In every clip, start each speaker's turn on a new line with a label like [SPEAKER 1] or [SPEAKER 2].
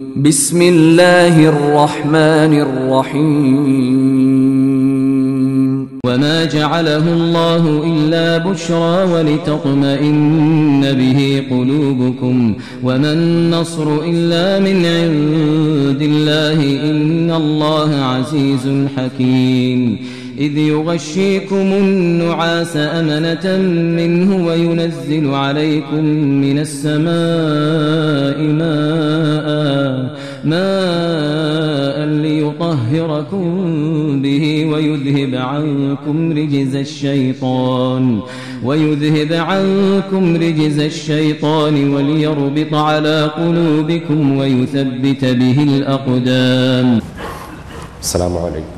[SPEAKER 1] بسم الله الرحمن الرحيم.
[SPEAKER 2] وما جعله الله إلا بشرى ولتطمئن به قلوبكم. وما النصر إلا من عند الله إن الله عزيز حكيم. إذ يغشيكم النعاس أمنة منه وينزل عليكم من السماء ماء ماء ليطهركم به ويذهب عنكم رجز الشيطان ويذهب عنكم رجز الشيطان وليربط على قلوبكم ويثبت به الأقدام.
[SPEAKER 3] السلام عليكم.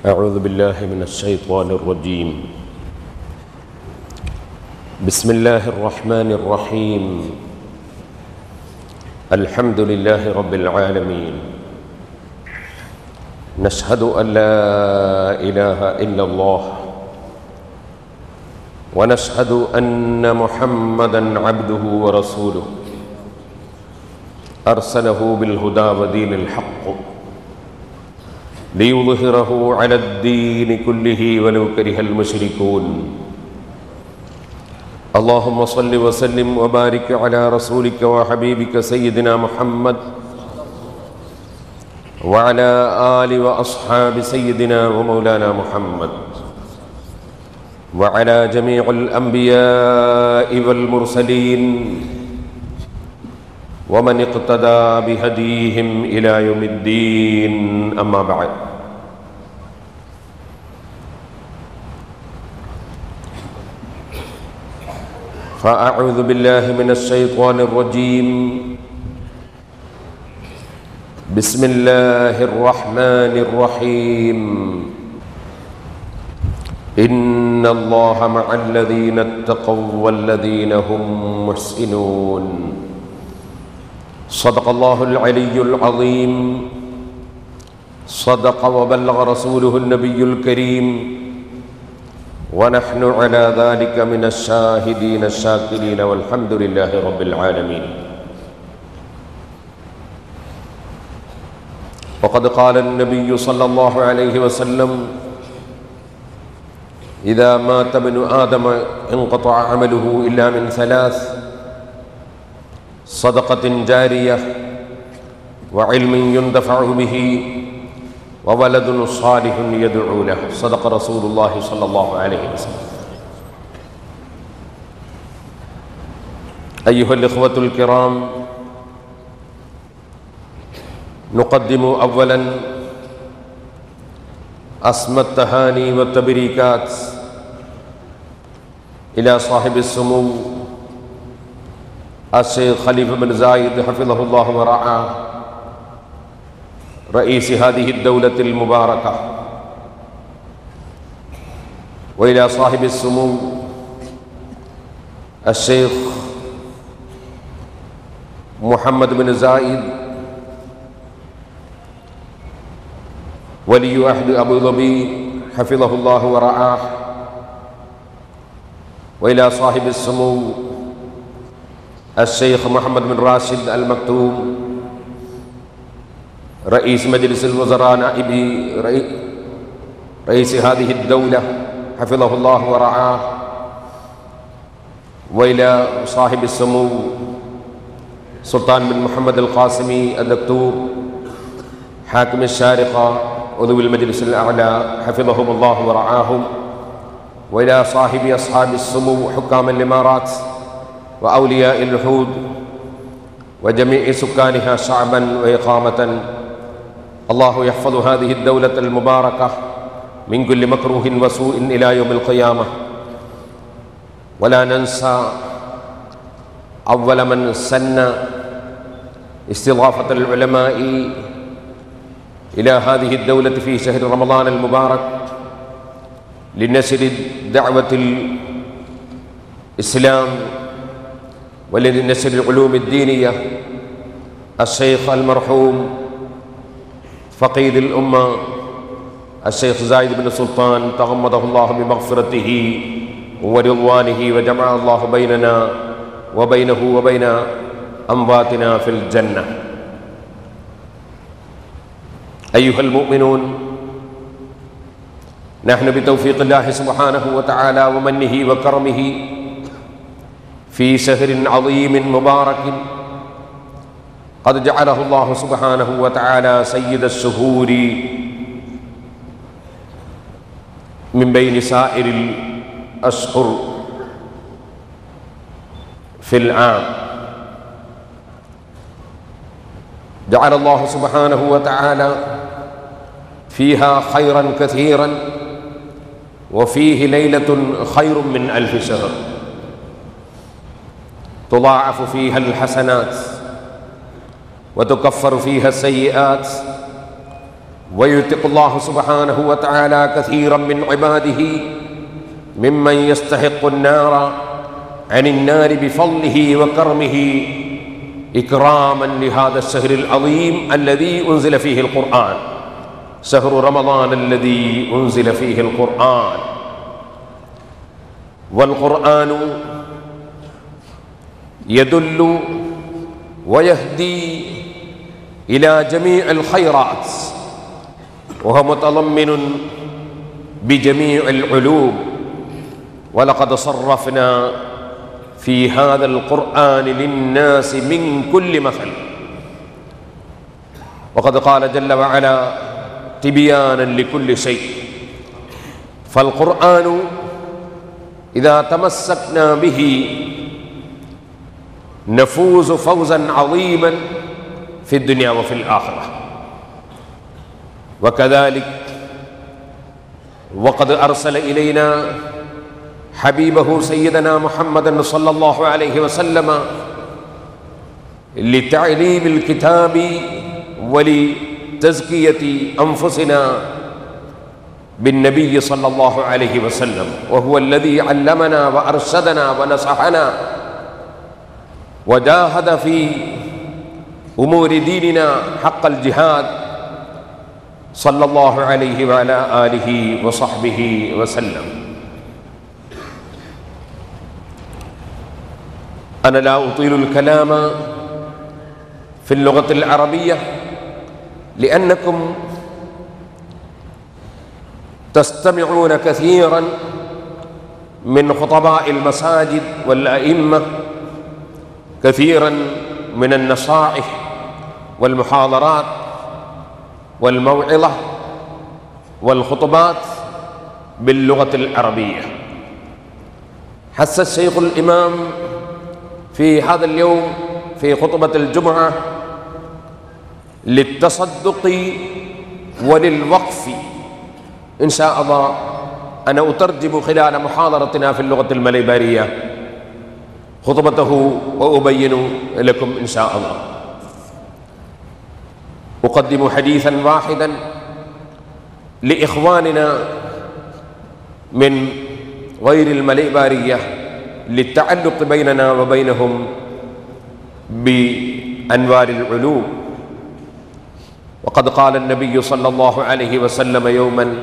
[SPEAKER 3] أعوذ بالله من الشيطان الرجيم. بسم الله الرحمن الرحيم. الحمد لله رب العالمين. نشهد أن لا إله إلا الله. ونشهد أن محمدا عبده ورسوله. أرسله بالهدى ودين الحق. ليظهره على الدين كله ولو كره المشركون. اللهم صل وسلم وبارك على رسولك وحبيبك سيدنا محمد وعلى آل وأصحاب سيدنا ومولانا محمد وعلى جميع الأنبياء والمرسلين ومن اقتدى بهديهم إلى يوم الدين أما بعد. فأعوذ بالله من الشيطان الرجيم. بسم الله الرحمن الرحيم. إن الله مع الذين اتقوا والذين هم محسنون. صدق الله العلي العظيم. صدق وبلغ رسوله النبي الكريم. ونحن على ذلك من الشاهدين الشاكرين والحمد لله رب العالمين. وقد قال النبي صلى الله عليه وسلم إذا مات ابن آدم انقطع عمله إلا من ثلاث صدقة جارية وعلم يندفع به وولد صالح يدعو له. صدق رسول الله صلى الله عليه وسلم. أيها الإخوة الكرام نقدم أولا أسمى التهاني والتبريكات إلى صاحب السمو الشيخ خليفة بن زايد حفظه الله ورعاه. رئيس هذه الدولة المباركة. وإلى صاحب السمو الشيخ محمد بن زايد ولي عهد أبو ظبي حفظه الله ورعاه. وإلى صاحب السمو الشيخ محمد بن راشد المكتوم رئيس مجلس الوزراء نائب رئيس هذه الدولة حفظه الله ورعاه وإلى صاحب السمو سلطان بن محمد القاسمي الدكتور حاكم الشارقة عضو المجلس الأعلى حفظهم الله ورعاهم وإلى صاحب أصحاب السمو حكام الإمارات وأولياء الوحود وجميع سكانها شعبا وإقامة. الله يحفظ هذه الدولة المباركة من كل مكروه وسوء إلى يوم القيامة. ولا ننسى أول من سن استضافة العلماء إلى هذه الدولة في شهر رمضان المبارك لنشر دعوة الإسلام ولنشر العلوم الدينية الشيخ المرحوم فقيد الأمة الشيخ زايد بن سلطان تغمده الله بمغفرته ورضوانه وجمع الله بيننا وبينه وبين أمواتنا في الجنة. أيها المؤمنون نحن بتوفيق الله سبحانه وتعالى ومنه وكرمه في شهر عظيم مبارك. قد جعله الله سبحانه وتعالى سيد الشهور من بين سائر الأشهر في العام. جعل الله سبحانه وتعالى فيها خيرا كثيرا وفيه ليلة خير من ألف شهر. تضاعف فيها الحسنات وتكفر فيها السيئات ويتق الله سبحانه وتعالى كثيرا من عباده ممن يستحق النار عن النار بفضله وكرمه إكراما لهذا الشهر العظيم الذي أنزل فيه القرآن. شهر رمضان الذي أنزل فيه القرآن. والقرآن يدل ويهدي إلى جميع الخيرات وهو متضمن بجميع العلوم. ولقد صرفنا في هذا القرآن للناس من كل مثل. وقد قال جل وعلا تبيانا لكل شيء فالقرآن إذا تمسكنا به نفوز فوزا عظيما في الدنيا وفي الآخرة. وكذلك وقد أرسل إلينا حبيبه سيدنا محمدا صلى الله عليه وسلم لتعليم الكتاب ولتزكية أنفسنا بالنبي صلى الله عليه وسلم. وهو الذي علمنا وأرشدنا ونصحنا وجاهد في أمور ديننا حق الجهاد صلى الله عليه وعلى آله وصحبه وسلم. أنا لا أطيل الكلام في اللغة العربية لأنكم تستمعون كثيرا من خطباء المساجد والأئمة كثيرا من النصائح والمحاضرات والموعظة والخطبات باللغة العربية. حث الشيخ الإمام في هذا اليوم في خطبة الجمعة للتصدق وللوقف. إن شاء الله أنا أترجم خلال محاضرتنا في اللغة المليبارية خطبته وأبين لكم إن شاء الله. أقدم حديثا واحدا لإخواننا من غير المليبارية للتعلق بيننا وبينهم بأنوار العلوم. وقد قال النبي صلى الله عليه وسلم يوما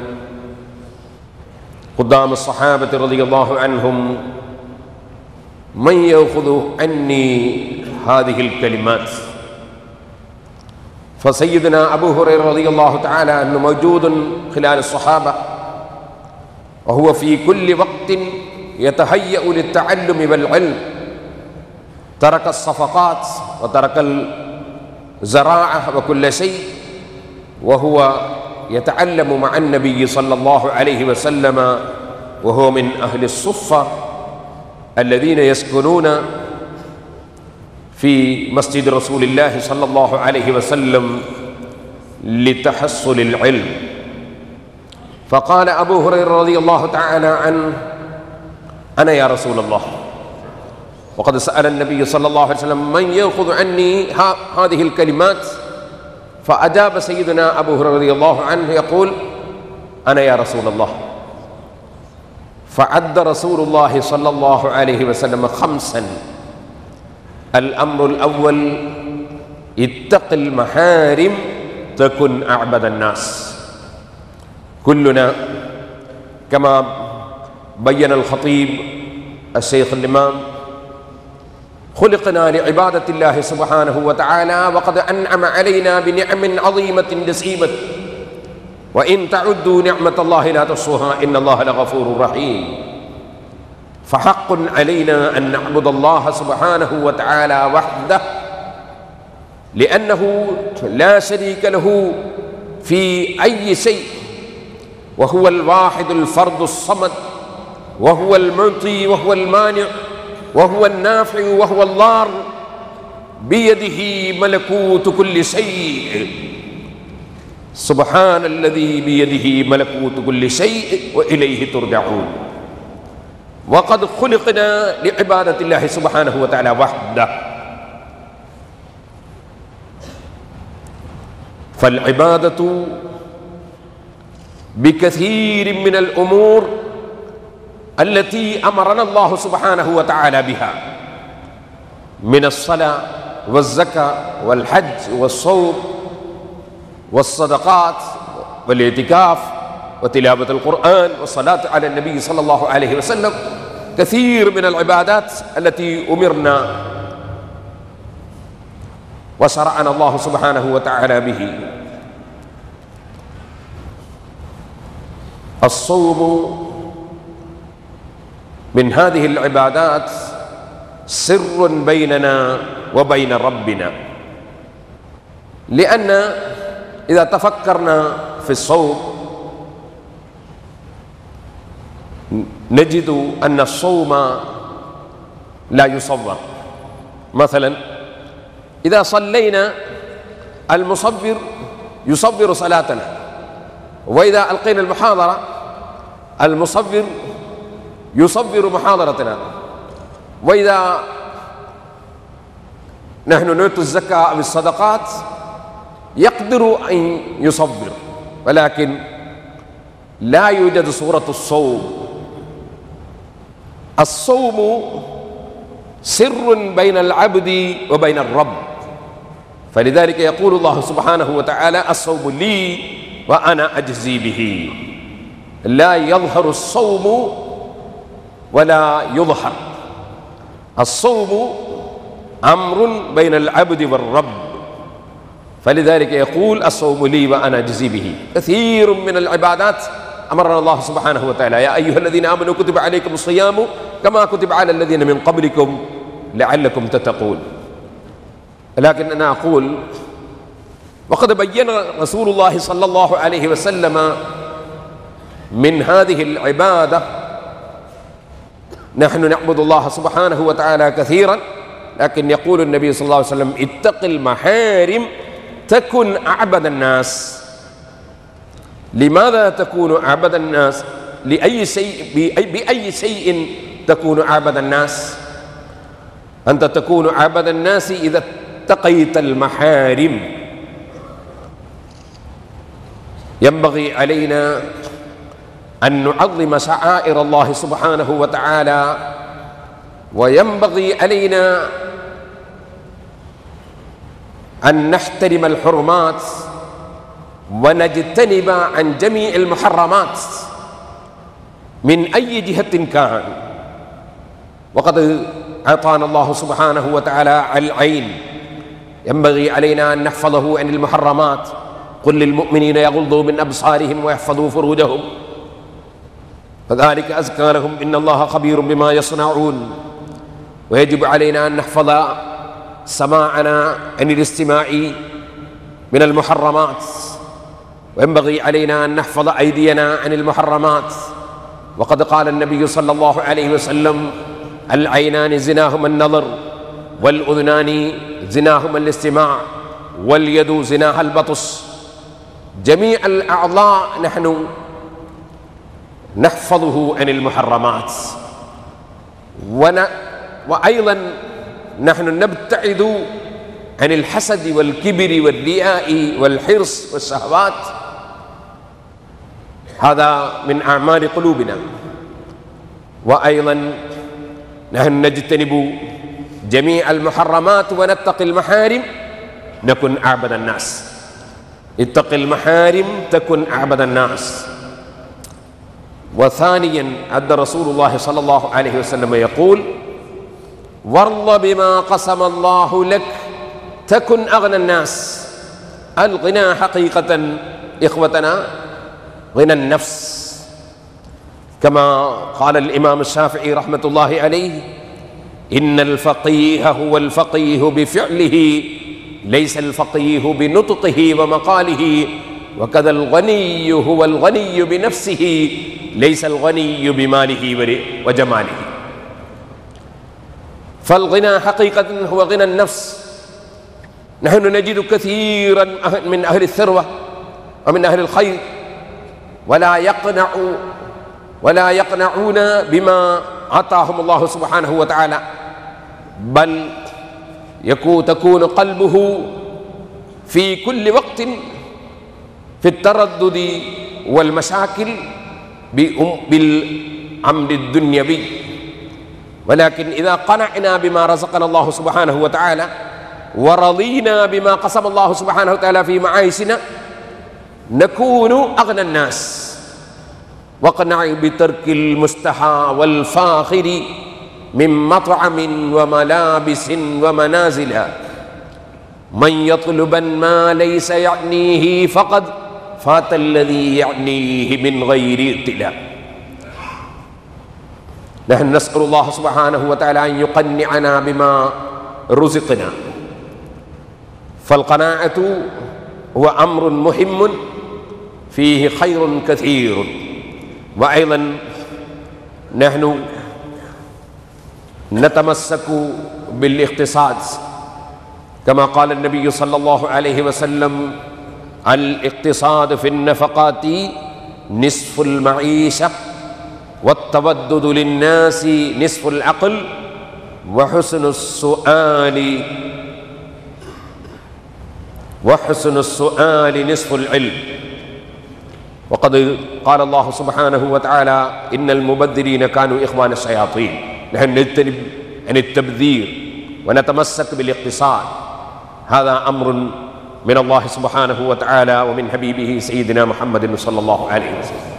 [SPEAKER 3] قدام الصحابة رضي الله عنهم من يأخذ عني هذه الكلمات؟ فسيدنا أبو هريرة رضي الله تعالى عنه موجود خلال الصحابة وهو في كل وقت يتهيأ للتعلم والعلم. ترك الصفقات وترك الزراعة وكل شيء وهو يتعلم مع النبي صلى الله عليه وسلم وهو من أهل الصفة. الذين يسكنون في مسجد رسول الله صلى الله عليه وسلم لتحصل العلم. فقال أبو هريرة رضي الله تعالى عنه أنا يا رسول الله. وقد سأل النبي صلى الله عليه وسلم من يأخذ عني هذه الكلمات؟ فأجاب سيدنا أبو هريرة رضي الله عنه يقول أنا يا رسول الله. فعد رسول الله صلى الله عليه وسلم خمسا. الأمر الأول اتق المحارم تكن أعبد الناس. كلنا كما بين الخطيب الشيخ الإمام خلقنا لعبادة الله سبحانه وتعالى وقد أنعم علينا بنعم عظيمة جسيمة وإن تعدوا نعمة الله لا تحصوها إن الله لغفور رحيم. فحق علينا أن نعبد الله سبحانه وتعالى وحده لأنه لا شريك له في أي شيء وهو الواحد الفرد الصمد وهو المعطي وهو المانع وهو النافع وهو الضار بيده ملكوت كل شيء. سبحان الذي بيده ملكوت كل شيء واليه ترجعون وقد خلقنا لعباده الله سبحانه وتعالى وحده فالعباده بكثير من الأمور التي امرنا الله سبحانه وتعالى بها من الصلاه والزكاه والحج والصوم والصدقات والاعتكاف وتلاوة القرآن والصلاة على النبي صلى الله عليه وسلم. كثير من العبادات التي أمرنا وشرعنا الله سبحانه وتعالى به. الصوم من هذه العبادات سر بيننا وبين ربنا. لأن إذا تفكرنا في الصوم نجد أن الصوم لا يصور. مثلا إذا صلينا المصبر يصبر صلاتنا. وإذا ألقينا المحاضرة المصبر يصبر محاضرتنا. وإذا نحن نؤتي الزكاة أو الصدقات يقدر أن يصبر ولكن لا يوجد صورة الصوم. الصوم سر بين العبد وبين الرب. فلذلك يقول الله سبحانه وتعالى الصوم لي وأنا أجزي به. لا يظهر الصوم ولا يظهر. الصوم أمر بين العبد والرب. فلذلك يقول الصوم لي وأنا أجزي به. كثير من العبادات أمرنا الله سبحانه وتعالى. يا أيها الذين آمنوا كتب عليكم الصيام كما كتب على الذين من قبلكم لعلكم تتقون. لكن أنا أقول وقد بين رسول الله صلى الله عليه وسلم من هذه العبادة نحن نعبد الله سبحانه وتعالى كثيرا لكن يقول النبي صلى الله عليه وسلم اتق المحارم تكن أعبد الناس. لماذا تكون أعبد الناس؟ لأي شيء باي, بأي شيء تكون أعبد الناس؟ أنت تكون أعبد الناس إذا اتقيت المحارم. ينبغي علينا أن نعظم شعائر الله سبحانه وتعالى وينبغي علينا أن نحترم الحرمات ونجتنب عن جميع المحرمات من أي جهة كان. وقد أعطانا الله سبحانه وتعالى العين. ينبغي علينا أن نحفظه عن المحرمات. قل للمؤمنين يغضوا من أبصارهم ويحفظوا فروجهم. فذلك أزكى لهم إن الله خبير بما يصنعون. ويجب علينا أن نحفظ سماعنا عن الاستماع من المحرمات وينبغي علينا أن نحفظ أيدينا عن المحرمات وقد قال النبي صلى الله عليه وسلم العينان زناهما النظر والأذنان زناهما الاستماع واليد زناها البطش جميع الأعضاء نحن نحفظه عن المحرمات. وأيضا نحن نبتعد عن الحسد والكبر والرياء والحرص والشهوات. هذا من أعمال قلوبنا. وأيضا نحن نجتنب جميع المحرمات ونتقي المحارم نكن أعبد الناس. اتق المحارم تكن أعبد الناس. وثانيا عد رسول الله صلى الله عليه وسلم يقول وارض بما قسم الله لك تكن أغنى الناس. الغنى حقيقة إخوتنا غنى النفس. كما قال الإمام الشافعي رحمة الله عليه إن الفقيه هو الفقيه بفعله ليس الفقيه بنطقه ومقاله. وكذا الغني هو الغني بنفسه ليس الغني بماله وجماله. فالغنى حقيقة هو غنى النفس. نحن نجد كثيرا من أهل الثروة ومن أهل الخير. ولا يقنع ولا يقنعون بما أعطاهم الله سبحانه وتعالى. بل يكون تكون قلبه في كل وقت في التردد والمشاكل بالأمر الدنيوي. ولكن إذا قنعنا بما رزقنا الله سبحانه وتعالى ورضينا بما قسم الله سبحانه وتعالى في معايشنا نكون أغنى الناس. واقنع بترك المستحى والفاخر من مطعم وملابس ومنازل. من يطلبا ما ليس يعنيه فقد فات الذي يعنيه من غير ابتلاء. نحن نسأل الله سبحانه وتعالى أن يقنعنا بما رزقنا. فالقناعة هو أمر مهم فيه خير كثير. وأيضا نحن نتمسك بالاقتصاد. كما قال النبي صلى الله عليه وسلم الإقتصاد في النفقات نصف المعيشة والتودد للناس نصف العقل وحسن السؤال وحسن السؤال نصف العلم. وقد قال الله سبحانه وتعالى إن المبذرين كانوا إخوان الشياطين. نحن نجتنب عن التبذير ونتمسك بالاقتصاد. هذا أمر من الله سبحانه وتعالى ومن حبيبه سيدنا محمد صلى الله عليه وسلم.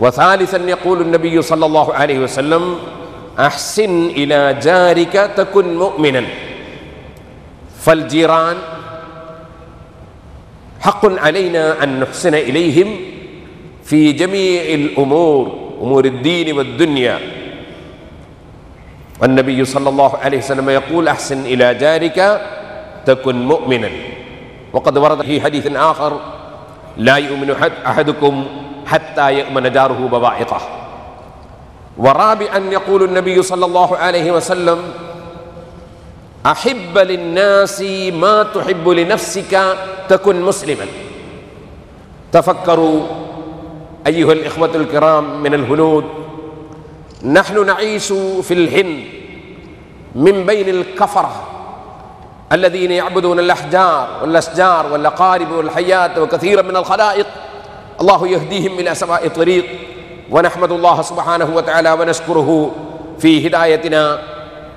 [SPEAKER 3] وثالثا يقول النبي صلى الله عليه وسلم أحسن إلى جارك تكن مؤمنا. فالجيران حق علينا أن نحسن إليهم في جميع الأمور أمور الدين والدنيا. والنبي صلى الله عليه وسلم يقول أحسن إلى جارك تكن مؤمنا. وقد ورد في حديث آخر لا يؤمن أحدكم حتى يؤمن جاره ببائقه ورابعا يقول النبي صلى الله عليه وسلم أحب للناس ما تحب لنفسك تكن مسلما. تفكروا أيها الإخوة الكرام من الهنود نحن نعيش في الهند من بين الكفرة الذين يعبدون الأحجار والأشجار والأقارب والحيات وكثيرا من الخلائق. الله يهديهم إلى سواء طريق ونحمد الله سبحانه وتعالى ونشكره في هدايتنا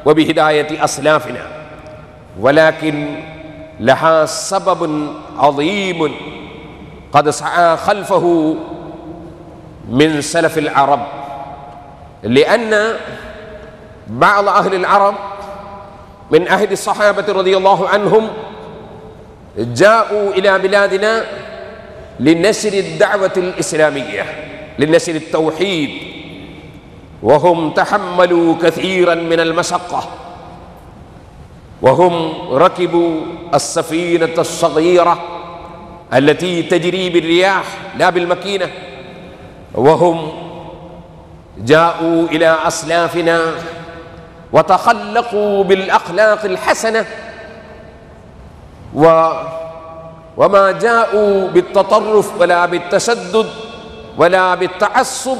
[SPEAKER 3] وبهداية أسلافنا ولكن لها سبب عظيم قد سعى خلفه من سلف العرب لأن بعض أهل العرب من أهل الصحابة رضي الله عنهم جاءوا إلى بلادنا لنشر الدعوة الإسلامية لنشر التوحيد. وهم تحملوا كثيرا من المشقة. وهم ركبوا السفينة الصغيرة التي تجري بالرياح لا بالمكينة وهم جاءوا إلى أسلافنا وتخلقوا بالأخلاق الحسنة. و وما جاءوا بالتطرف ولا بالتشدد ولا بالتعصب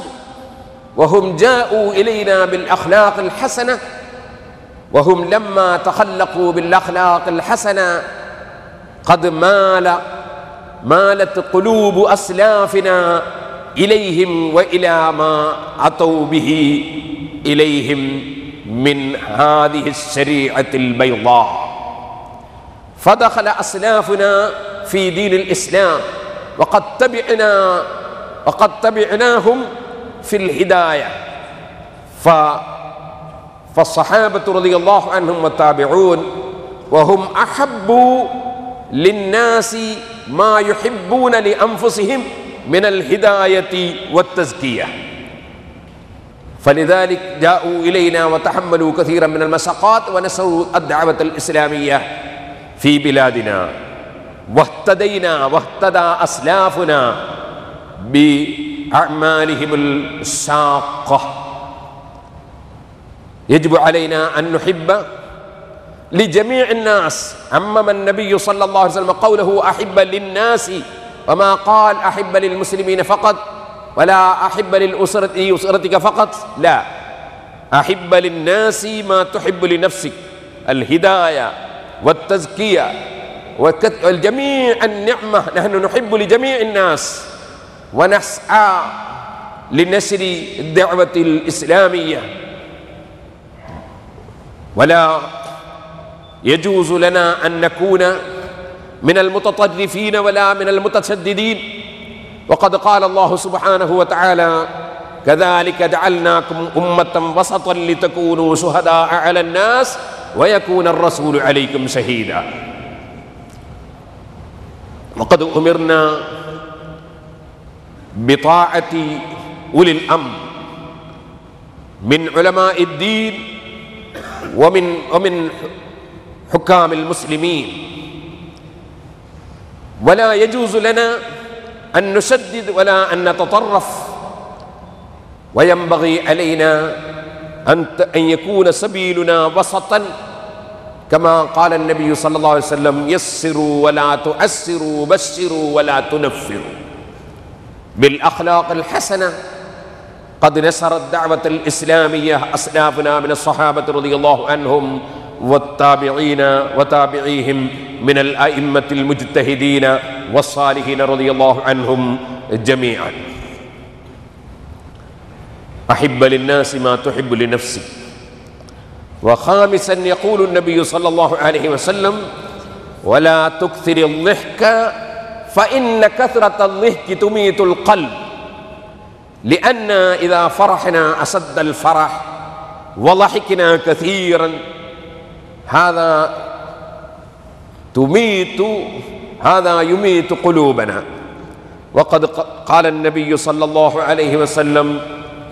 [SPEAKER 3] وهم جاءوا إلينا بالأخلاق الحسنة وهم لما تخلقوا بالأخلاق الحسنة قد مال مالت قلوب أسلافنا إليهم وإلى ما أتوا به إليهم من هذه الشريعة البيضاء. فدخل أسلافنا في دين الإسلام. وقد تبعنا وقد تبعناهم في الهداية. ف فالصحابة رضي الله عنهم والتابعون وهم أحب للناس ما يحبون لأنفسهم من الهداية والتزكية. فلذلك جاءوا إلينا وتحملوا كثيرا من المشقات ونسوا الدعوة الإسلامية. في بلادنا. واهتدينا واهتدى أسلافنا بأعمالهم الشاقة يجب علينا أن نحب لجميع الناس. عمم النبي صلى الله عليه وسلم قوله أحب للناس وما قال أحب للمسلمين فقط ولا أحب للأسرة أسرتك فقط. لا. أحب للناس ما تحب لنفسك. الهداية. والتزكية والجميع النعمة. نحن نحب لجميع الناس. ونسعى لنشر الدعوة الإسلامية. ولا يجوز لنا أن نكون من المتطرفين ولا من المتشددين. وقد قال الله سبحانه وتعالى كذلك جعلناكم أمة وسطا لتكونوا شهداء على الناس ويكون الرسول عليكم شهيدا. وقد أمرنا بطاعة أولي الأمر من علماء الدين ومن ومن حكام المسلمين. ولا يجوز لنا أن نشدد ولا أن نتطرف. وينبغي علينا أن يكون سبيلنا وسطا كما قال النبي صلى الله عليه وسلم يسروا ولا تؤسروا بشروا ولا تنفروا. بالأخلاق الحسنة قد نشر الدعوة الإسلامية أسلافنا من الصحابة رضي الله عنهم والتابعين وتابعيهم من الأئمة المجتهدين والصالحين رضي الله عنهم جميعا. أحب للناس ما تحب لنفسك. وخامسا يقول النبي صلى الله عليه وسلم ولا تكثر الضحك فإن كثرة الضحك تميت القلب لأن إذا فرحنا أسد الفرح وضحكنا كثيرا هذا تميت هذا يميت قلوبنا. وقد قال النبي صلى الله عليه وسلم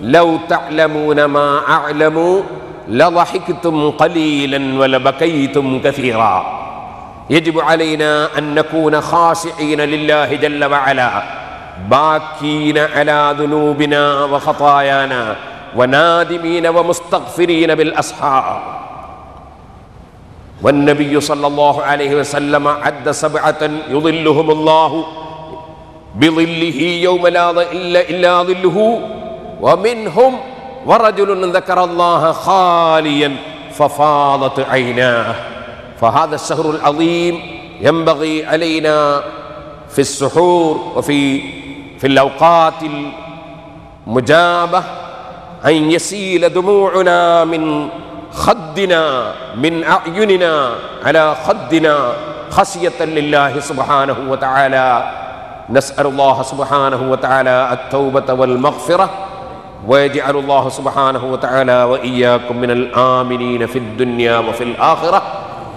[SPEAKER 3] لو تعلمون ما أعلم لضحكتم قليلا ولبكيتم كثيرا. يجب علينا أن نكون خاشعين لله جل وعلا باكين على ذنوبنا وخطايانا ونادمين ومستغفرين بالأسحار. والنبي صلى الله عليه وسلم عد سبعة يظلهم الله بظله يوم لا ظل إلا ظله ومنهم ورجل ذكر الله خاليا ففاضت عيناه. فهذا الشهر العظيم ينبغي علينا في السحور وفي في الأوقات المجابة أن يسيل دموعنا من خدنا من أعيننا على خدنا. خشية لله سبحانه وتعالى. نسأل الله سبحانه وتعالى التوبة والمغفرة. ويجعل الله سبحانه وتعالى وإياكم من الآمنين في الدنيا وفي الآخرة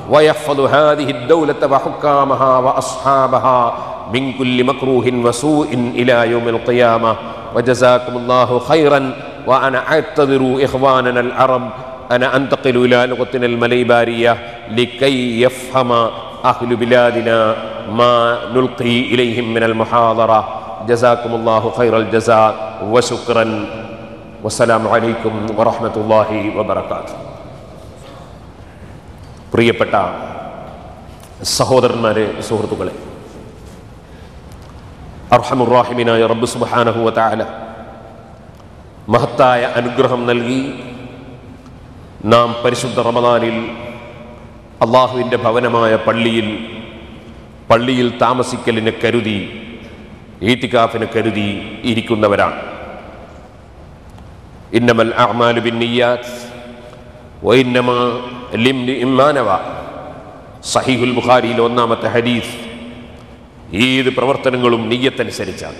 [SPEAKER 3] ويحفظ هذه الدولة وحكامها وأصحابها من كل مكروه وسوء إلى يوم القيامة. وجزاكم الله خيرا. وأنا أعتذر إخواننا العرب. أنا أنتقل إلى لغتنا المليبارية لكي يفهم أهل بلادنا ما نلقي إليهم من المحاضرة. جزاكم الله خير الجزاء. وشكرا. വസ്സലാമു അലൈക്കും വറഹമത്തല്ലാഹി വബർക്കാത്ത് പ്രിയപ്പെട്ട സഹോദരന്മാരെ സുഹൃത്തുക്കളെ അർഹമുറാഹിമിനായ റബ്ബ് സുബാനഹുവ മഹത്തായ അനുഗ്രഹം നൽകി നാം പരിശുദ്ധ റമദാനിൽ അള്ളാഹുവിന്റെ ഭവനമായ പള്ളിയിൽ പള്ളിയിൽ താമസിക്കലിനെ കരുതി ഈത്തിക്കാഫിനെ കരുതി ഇരിക്കുന്നവരാണ്. അഹ്മാലു ബിൻ നിയ്യാത്ത് വൈന്നമ ലിംലി ഇമ്മാനവ സഹീഹുൽ ബുഖാരിയിൽ ഒന്നാമത്തെ ഹദീസ് ഏത് പ്രവർത്തനങ്ങളും നെയ്യത്തനുസരിച്ചാണ്.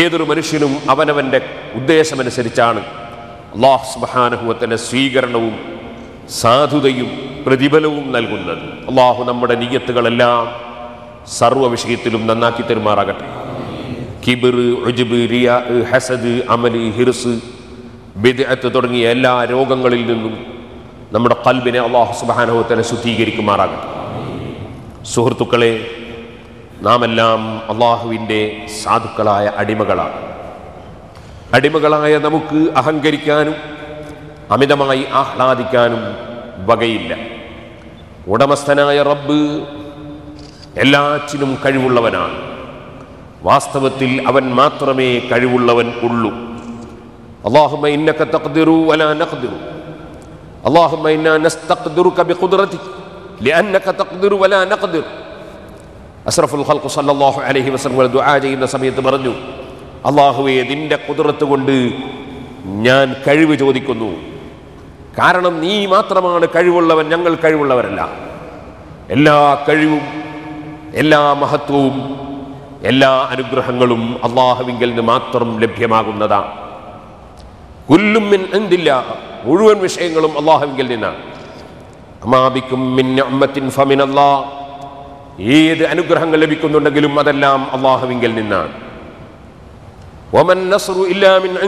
[SPEAKER 3] ഏതൊരു മനുഷ്യനും അവനവന്റെ ഉദ്ദേശമനുസരിച്ചാണ് അള്ളാഹ് സുബാനഹുവത്തിന്റെ സ്വീകരണവും സാധുതയും പ്രതിഫലവും നൽകുന്നത്. അള്ളാഹു നമ്മുടെ നീയത്തുകളെല്ലാം സർവ വിഷയത്തിലും നന്നാക്കി തെരുമാറാകട്ടെ. കിബിർ ഒജുബ് റിയ ഹസദ് അമൽ ഹിർസ് ബിദ്അത്ത് തുടങ്ങിയ എല്ലാ രോഗങ്ങളിൽ നിന്നും നമ്മുടെ കൽബിനെ അള്ളാഹു സുബാനഹുവത്തിനെ ശുദ്ധീകരിക്കുമാറാകട്ടെ. സുഹൃത്തുക്കളെ നാം എല്ലാം അള്ളാഹുവിന്റെ സാധുക്കളായ അടിമകളാണ്. അടിമകളായ നമുക്ക് അഹങ്കരിക്കാനും അമിതമായി ആഹ്ലാദിക്കാനും വകയില്ല. ഉടമസ്ഥനായ റബ്ബ് എല്ലാറ്റിനും കഴിവുള്ളവനാണ്. വാസ്തവത്തിൽ അവൻ മാത്രമേ കഴിവുള്ളവൻ ഉള്ളൂ. തഖ്ദിറു വലാ നഖ്ദിറു. നസ്തഖ്ദിറുക തഖ്ദിറു വലാ നഖ്ദിറു. അസ്റഫുൽ സല്ലല്ലാഹു അലൈഹി വസല്ലം ദുആ ചെയ്യുന്ന സമയത്ത് പറഞ്ഞു അള്ളാഹുവേ നിന്റെ കുതിരത്ത് കൊണ്ട് ഞാൻ കഴിവ് ചോദിക്കുന്നു. കാരണം നീ മാത്രമാണ് കഴിവുള്ളവൻ ഞങ്ങൾ കഴിവുള്ളവരല്ല. എല്ലാ കഴിവും എല്ലാ മഹത്വവും എല്ലാ അനുഗ്രഹങ്ങളും അള്ളാഹുവിങ്കിൽ നിന്ന് മാത്രം ലഭ്യമാകുന്നതാണ്. കുല്ലും മിൻ എന്തില്ല മുഴുവൻ വിഷയങ്ങളും അള്ളാഹുവിങ്കിൽ നിന്നാണ്. അമാബിക്കും മിൻ ഏത് അനുഗ്രഹങ്ങൾ ലഭിക്കുന്നുണ്ടെങ്കിലും അതെല്ലാം അള്ളാഹുവിങ്കിൽ നിന്നാണ്. ഇല്ലാ മിൻ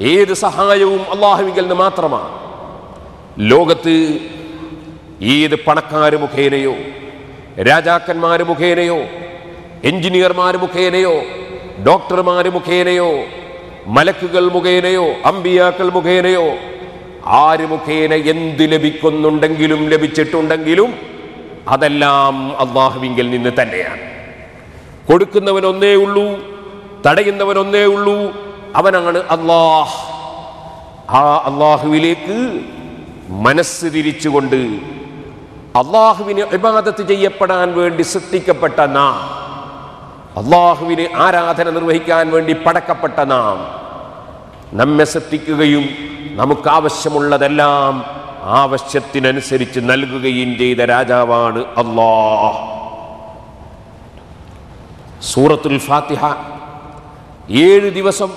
[SPEAKER 3] ഏത് സഹായവും അള്ളാഹുവിങ്കിൽ നിന്ന് മാത്രമാണ്. ലോകത്ത് ഏത് പണക്കാർ മുഖേനയോ രാജാക്കന്മാർ മുഖേനയോ എഞ്ചിനീയർമാർ മുഖേനയോ ഡോക്ടർമാർ മുഖേനയോ മലക്കുകൾ മുഖേനയോ അമ്പിയാക്കൾ മുഖേനയോ ആര് മുഖേന എന്ത് ലഭിക്കുന്നുണ്ടെങ്കിലും ലഭിച്ചിട്ടുണ്ടെങ്കിലും അതെല്ലാം അള്ളാഹുവിങ്കിൽ നിന്ന് തന്നെയാണ്. കൊടുക്കുന്നവൻ ഒന്നേ ഉള്ളൂ തടയുന്നവൻ ഒന്നേ ഉള്ളൂ അവനാണ് അള്ളാഹ്. ആ അള്ളാഹുവിലേക്ക് മനസ്സ് തിരിച്ചുകൊണ്ട് അള്ളാഹുവിന് ഇബാദത്ത് ചെയ്യപ്പെടാൻ വേണ്ടി സൃഷ്ടിക്കപ്പെട്ട നാം അള്ളാഹുവിന് ആരാധന നിർവഹിക്കാൻ വേണ്ടി പടക്കപ്പെട്ട നാം നമ്മെ ശ്രദ്ധിക്കുകയും നമുക്കാവശ്യമുള്ളതെല്ലാം ആവശ്യത്തിനനുസരിച്ച് നൽകുകയും ചെയ്ത രാജാവാണ് അള്ളാഹ്. സൂറത്തുൽ ഫാത്തിഹ. ഏഴ് ദിവസം